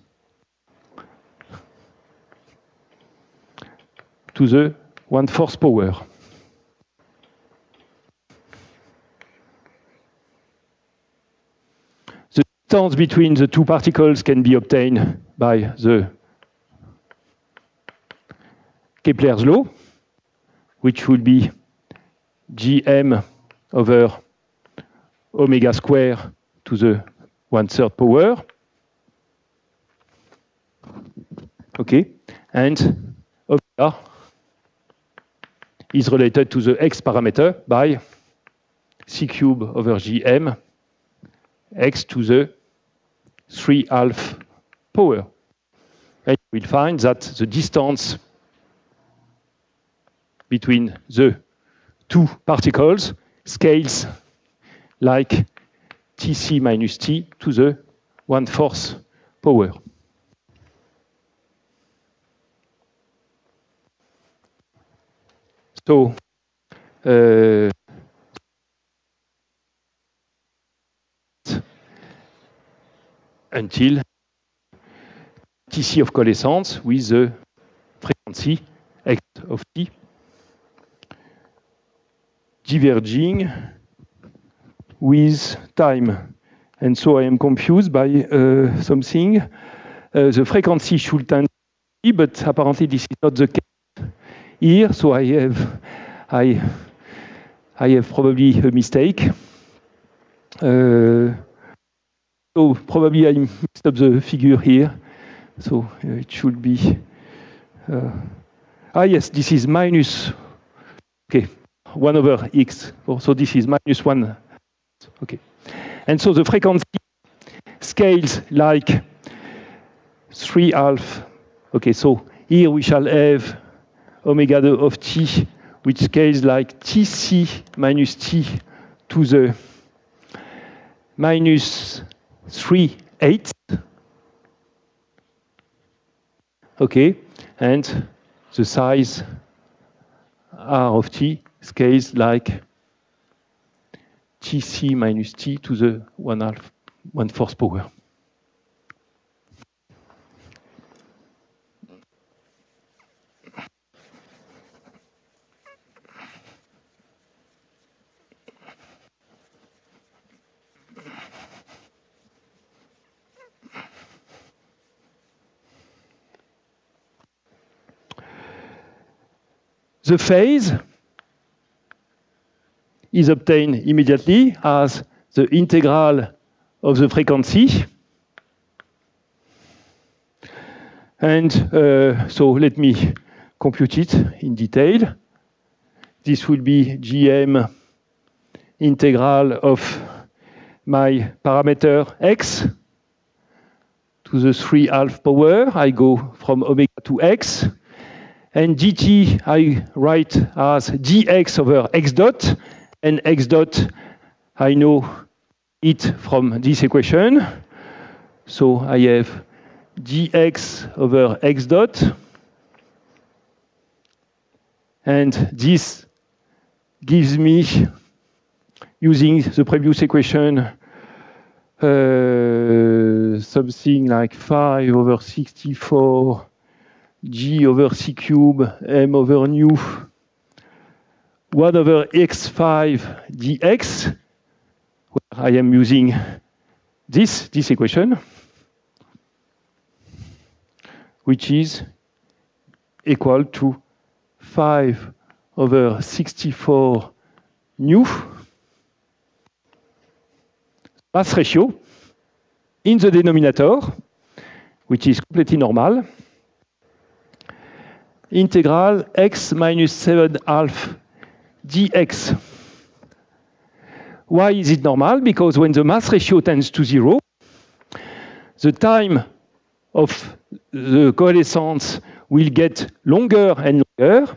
to the one-fourth power. The distance between the two particles can be obtained by the Kepler's law, which would be gm over omega square to the one-third power. Okay, and omega is related to the x parameter by c cube over gm x to the 3 half power. And we'll find that the distance between the two particles scales like Tc minus T to the one-fourth power. So, uh, until Tc of coalescence with the frequency x of t diverging with time. And so I am confused by uh, something. Uh, the frequency should tend but apparently this is not the case here. So I have, I, I have probably a mistake. Uh, so probably I mixed up the figure here. So uh, it should be. Uh, ah yes, this is minus. Okay, 1 over x. So this is minus 1. Okay. And so the frequency scales like 3 half. Okay, so here we shall have omega of t, which scales like tc minus t to the minus 3 eighths. Okay, and the size r of t scales like tc minus t to the one half, one fourth power. The phase is obtained immediately as the integral of the frequency. And uh, so let me compute it in detail. This will be gm integral of my parameter x to the 3 half power. I go from omega to x. And dt I write as dx over x dot and x dot, I know it from this equation. So I have dx over x dot. And this gives me, using the previous equation, uh, something like 5 over 64 g over c cube m over nu 1 over x5 dx, where I am using this, this equation, which is equal to 5 over 64 nu mass ratio in the denominator, which is completely normal, integral x minus 7 half dx. Why is it normal? Because when the mass ratio tends to zero, the time of the coalescence will get longer and longer,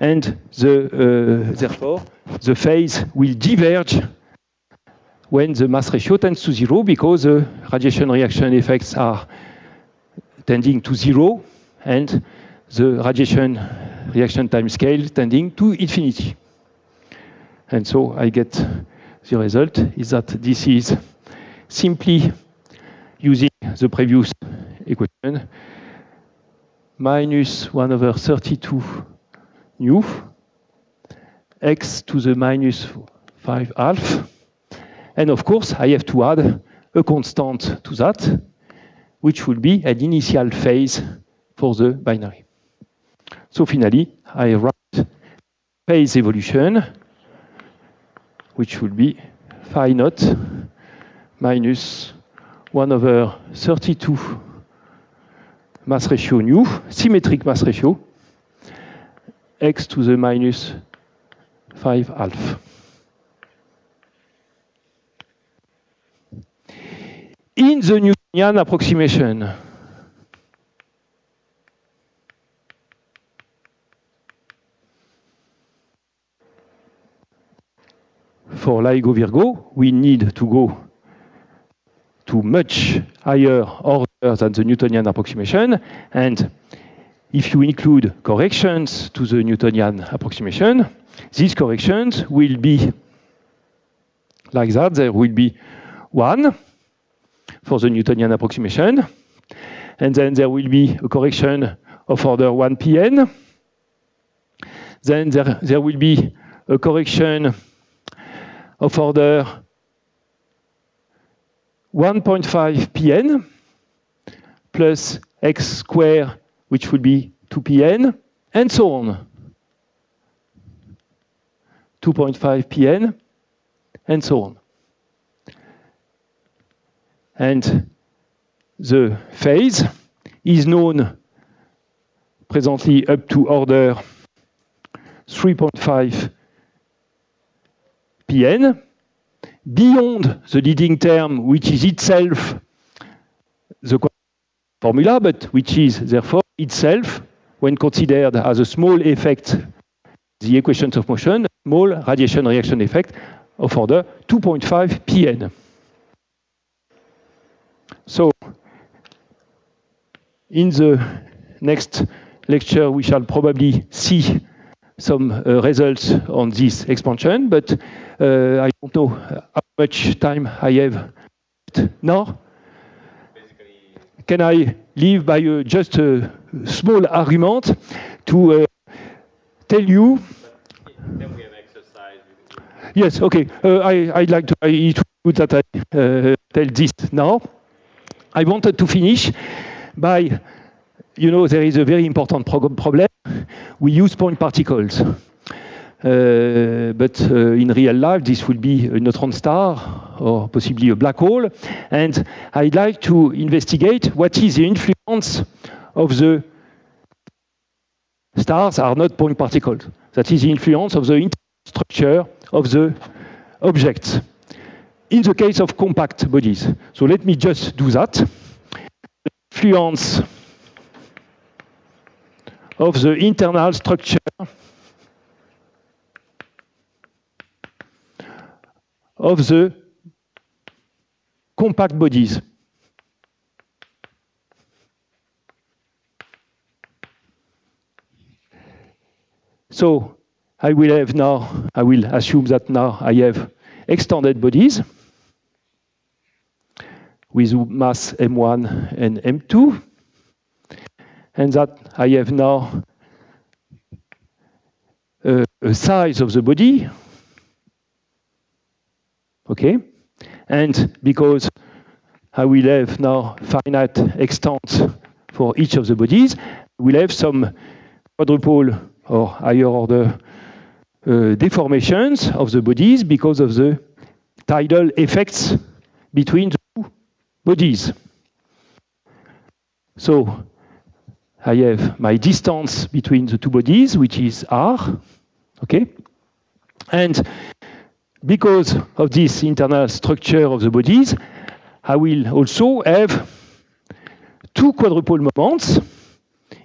and the, uh, therefore the phase will diverge when the mass ratio tends to zero because the radiation reaction effects are tending to zero and the radiation reaction time scale tending to infinity. And so I get the result is that this is simply using the previous equation minus 1 over 32 nu x to the minus 5 half. And of course, I have to add a constant to that, which will be an initial phase for the binary. So finally, I write phase evolution, which will be phi naught minus 1 over 32 mass ratio nu, symmetric mass ratio, x to the minus 5 half. In the Newtonian approximation, for LIGO Virgo, we need to go to much higher order than the Newtonian approximation. And if you include corrections to the Newtonian approximation, these corrections will be like that. There will be one for the Newtonian approximation. And then there will be a correction of order 1 pn. Then there, there will be a correction of order 1.5 pn plus x squared, which would be 2 pn, and so on. 2.5 pn, and so on. And the phase is known presently up to order 3.5 Pn. Beyond the leading term, which is itself the formula, but which is therefore itself, when considered as a small effect, the equations of motion, small radiation reaction effect of order 2.5 Pn. So, in the next lecture, we shall probably see some uh, results on this expansion, but Uh, I don't know how much time I have now. Can I leave by uh, just a small argument to uh, tell you? Yes, okay. Uh, I, I'd like to, I, it would that I tell this now. I wanted to finish by, you know, there is a very important problem. We use point particles. Uh, but uh, in real life, this will be a neutron star or possibly a black hole. And I'd like to investigate what is the influence of the stars are not point particles. That is the influence of the structure of the objects in the case of compact bodies. So let me just do that. The influence of the internal structure of the compact bodies. So I will have now, I will assume that now I have extended bodies with mass m1 and m2, and that I have now a, a size of the body Okay? And because I will have now finite extent for each of the bodies, we'll have some quadrupole or higher order uh, deformations of the bodies because of the tidal effects between the two bodies. So I have my distance between the two bodies, which is r, okay? And because of this internal structure of the bodies, I will also have two quadrupole moments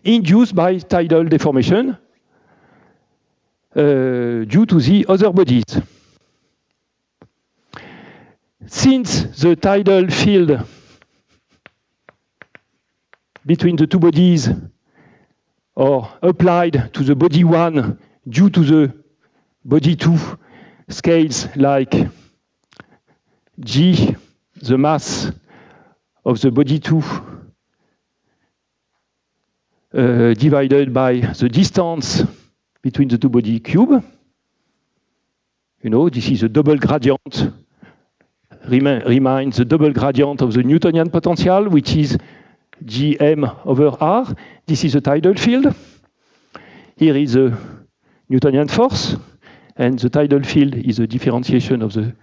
induced by tidal deformation uh, due to the other bodies. since the tidal field between the two bodies or applied to the body 1 due to the body 2 scales like g, the mass of the body 2 uh, divided by the distance between the two body cube. You know, this is a double gradient, reminds the double gradient of the Newtonian potential, which is gm over r. This is a tidal field. Here is a Newtonian force, and the tidal field is a differentiation of the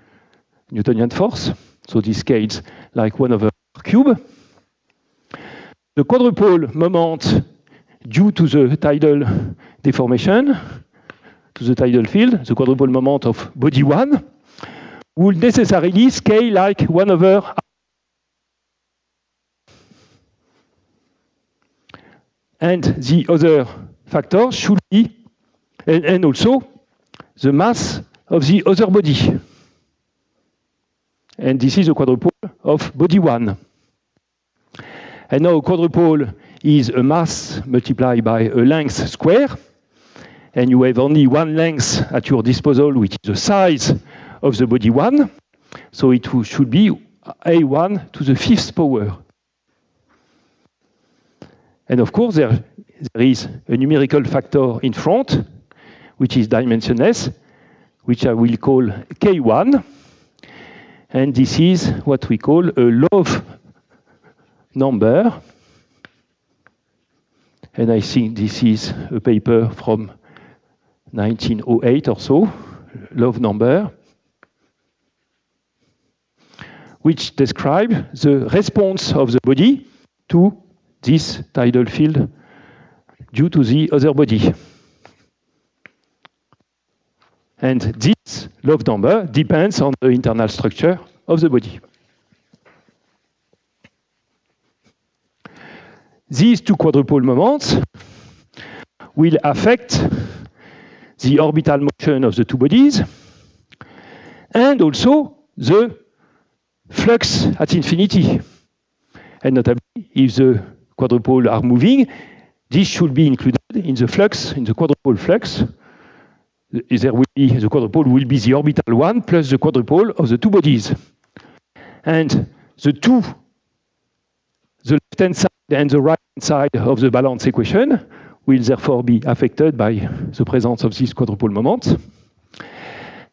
Newtonian force. So this scales like 1 over cube. The quadrupole moment due to the tidal deformation, to the tidal field, the quadrupole moment of body 1, will necessarily scale like 1 over. And the other factor should be, and, and also the mass of the other body. And this is a quadrupole of body 1. And now quadrupole is a mass multiplied by a length square. And you have only one length at your disposal, which is the size of the body 1. So it should be a1 to the fifth power. And of course, there, there is a numerical factor in front, which is dimensionless, which I will call k1. And this is what we call a Love number. And I think this is a paper from 1908 or so, Love number, which describe the response of the body to this tidal field due to the other body. And this Love number depends on the internal structure of the body. These two quadrupole moments will affect the orbital motion of the two bodies and also the flux at infinity. And notably, if the quadrupole are moving, this should be included in the flux, in the quadrupole flux. There will be, the quadrupole will be the orbital one plus the quadrupole of the two bodies. And the two, the left-hand side and the right-hand side of the balance equation will therefore be affected by the presence of this quadrupole moment.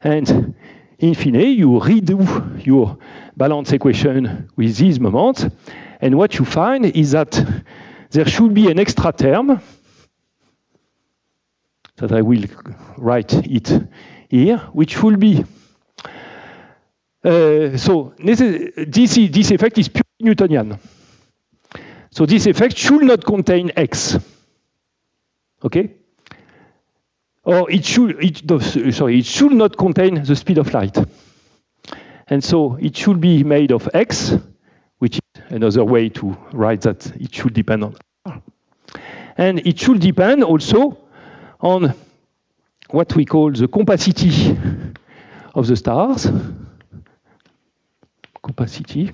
And in fine, you redo your balance equation with these moments, and what you find is that there should be an extra term that I will write it here, which will be uh, so this, this effect is purely Newtonian. So this effect should not contain x. Okay? Or it should, it, sorry, it should not contain the speed of light. And so it should be made of x, which is another way to write that it should depend on r. And it should depend also on what we call the compacity of the stars. Compacity,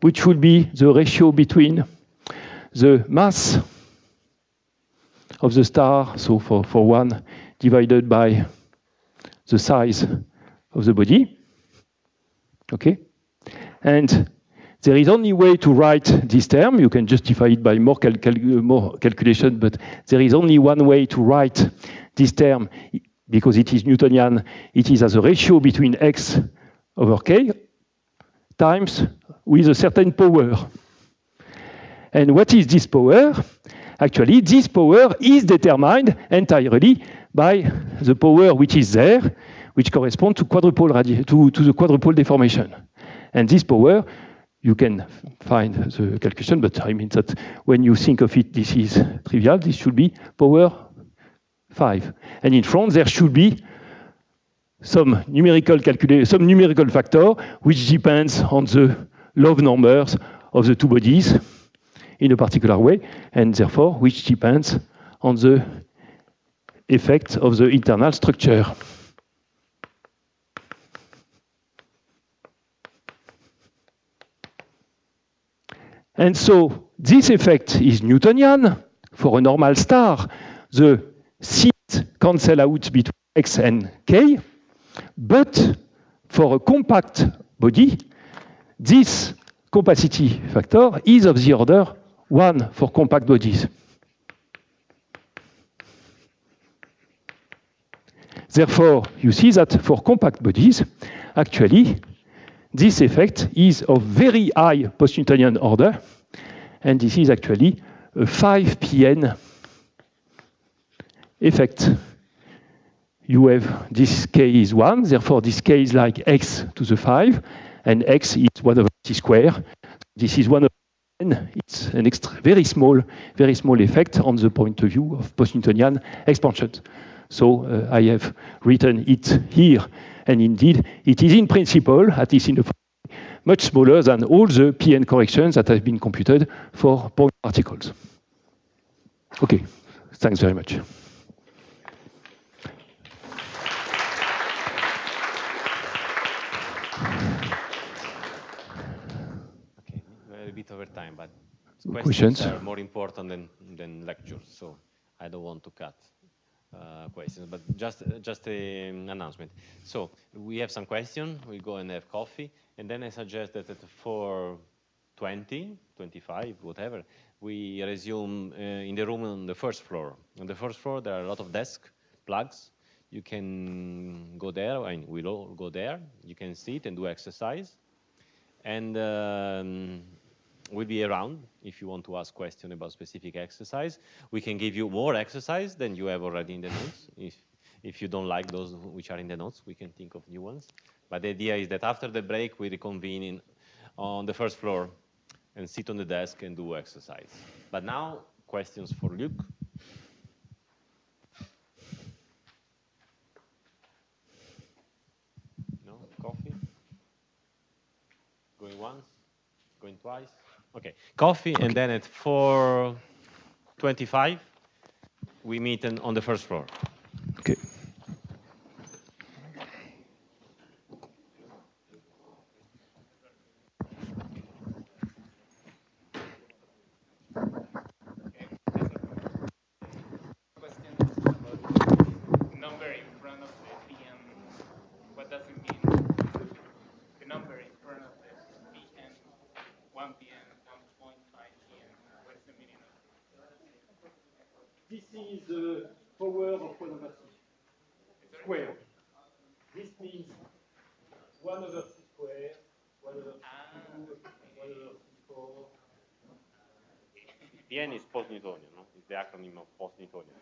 which would be the ratio between the mass of the star, so for, for one, divided by the size of the body. Okay? And there is only way to write this term. You can justify it by more, cal cal more calculation, but there is only one way to write this term because it is Newtonian. It is as a ratio between x over k times with a certain power. And what is this power? Actually, this power is determined entirely by the power which is there, which corresponds to, quadrupole to, to the quadrupole deformation. And this power, you can find the calculation, but I mean that when you think of it, this is trivial. This should be power 5. And in front, there should be some numerical calculation, some numerical factor which depends on the Love numbers of the two bodies in a particular way, and therefore which depends on the effect of the internal structure. And so this effect is Newtonian. For a normal star, the seeds cancel out between x and k. But for a compact body, this compacity factor is of the order 1 for compact bodies. Therefore, you see that for compact bodies, actually, this effect is of very high post-Newtonian order, and this is actually a 5 pn effect. You have this k is 1, therefore this k is like x to the 5, and x is 1 over t square. This is 1 over n. It's an extra, very small, very small effect on the point of view of post-Newtonian expansions. So uh, I have written it here, and indeed it is in principle, at least in the much smaller than all the PN corrections that have been computed for point particles. Okay, thanks very much. Okay, a bit over time, but questions, Questions? are more important than, than lectures, so I don't want to cut uh, questions, but just just an announcement. So we have some questions. We go and have coffee, and then I suggest that at 4:20, 25, whatever, we resume uh, in the room on the first floor. On the first floor, there are a lot of desk plugs. You can go there, and we'll all go there. You can sit and do exercise, and um, we'll be around if you want to ask questions about specific exercise. We can give you more exercise than you have already in the notes. If, if you don't like those which are in the notes, we can think of new ones. But the idea is that after the break, we reconvene in, on the first floor and sit on the desk and do exercise. But now, questions for Luc. No? Coffee? Going once? Going twice? Okay, coffee, and then at 4.25, we meet on the first floor. Okay. Antônio, né? Is the acronym of Post Antonio.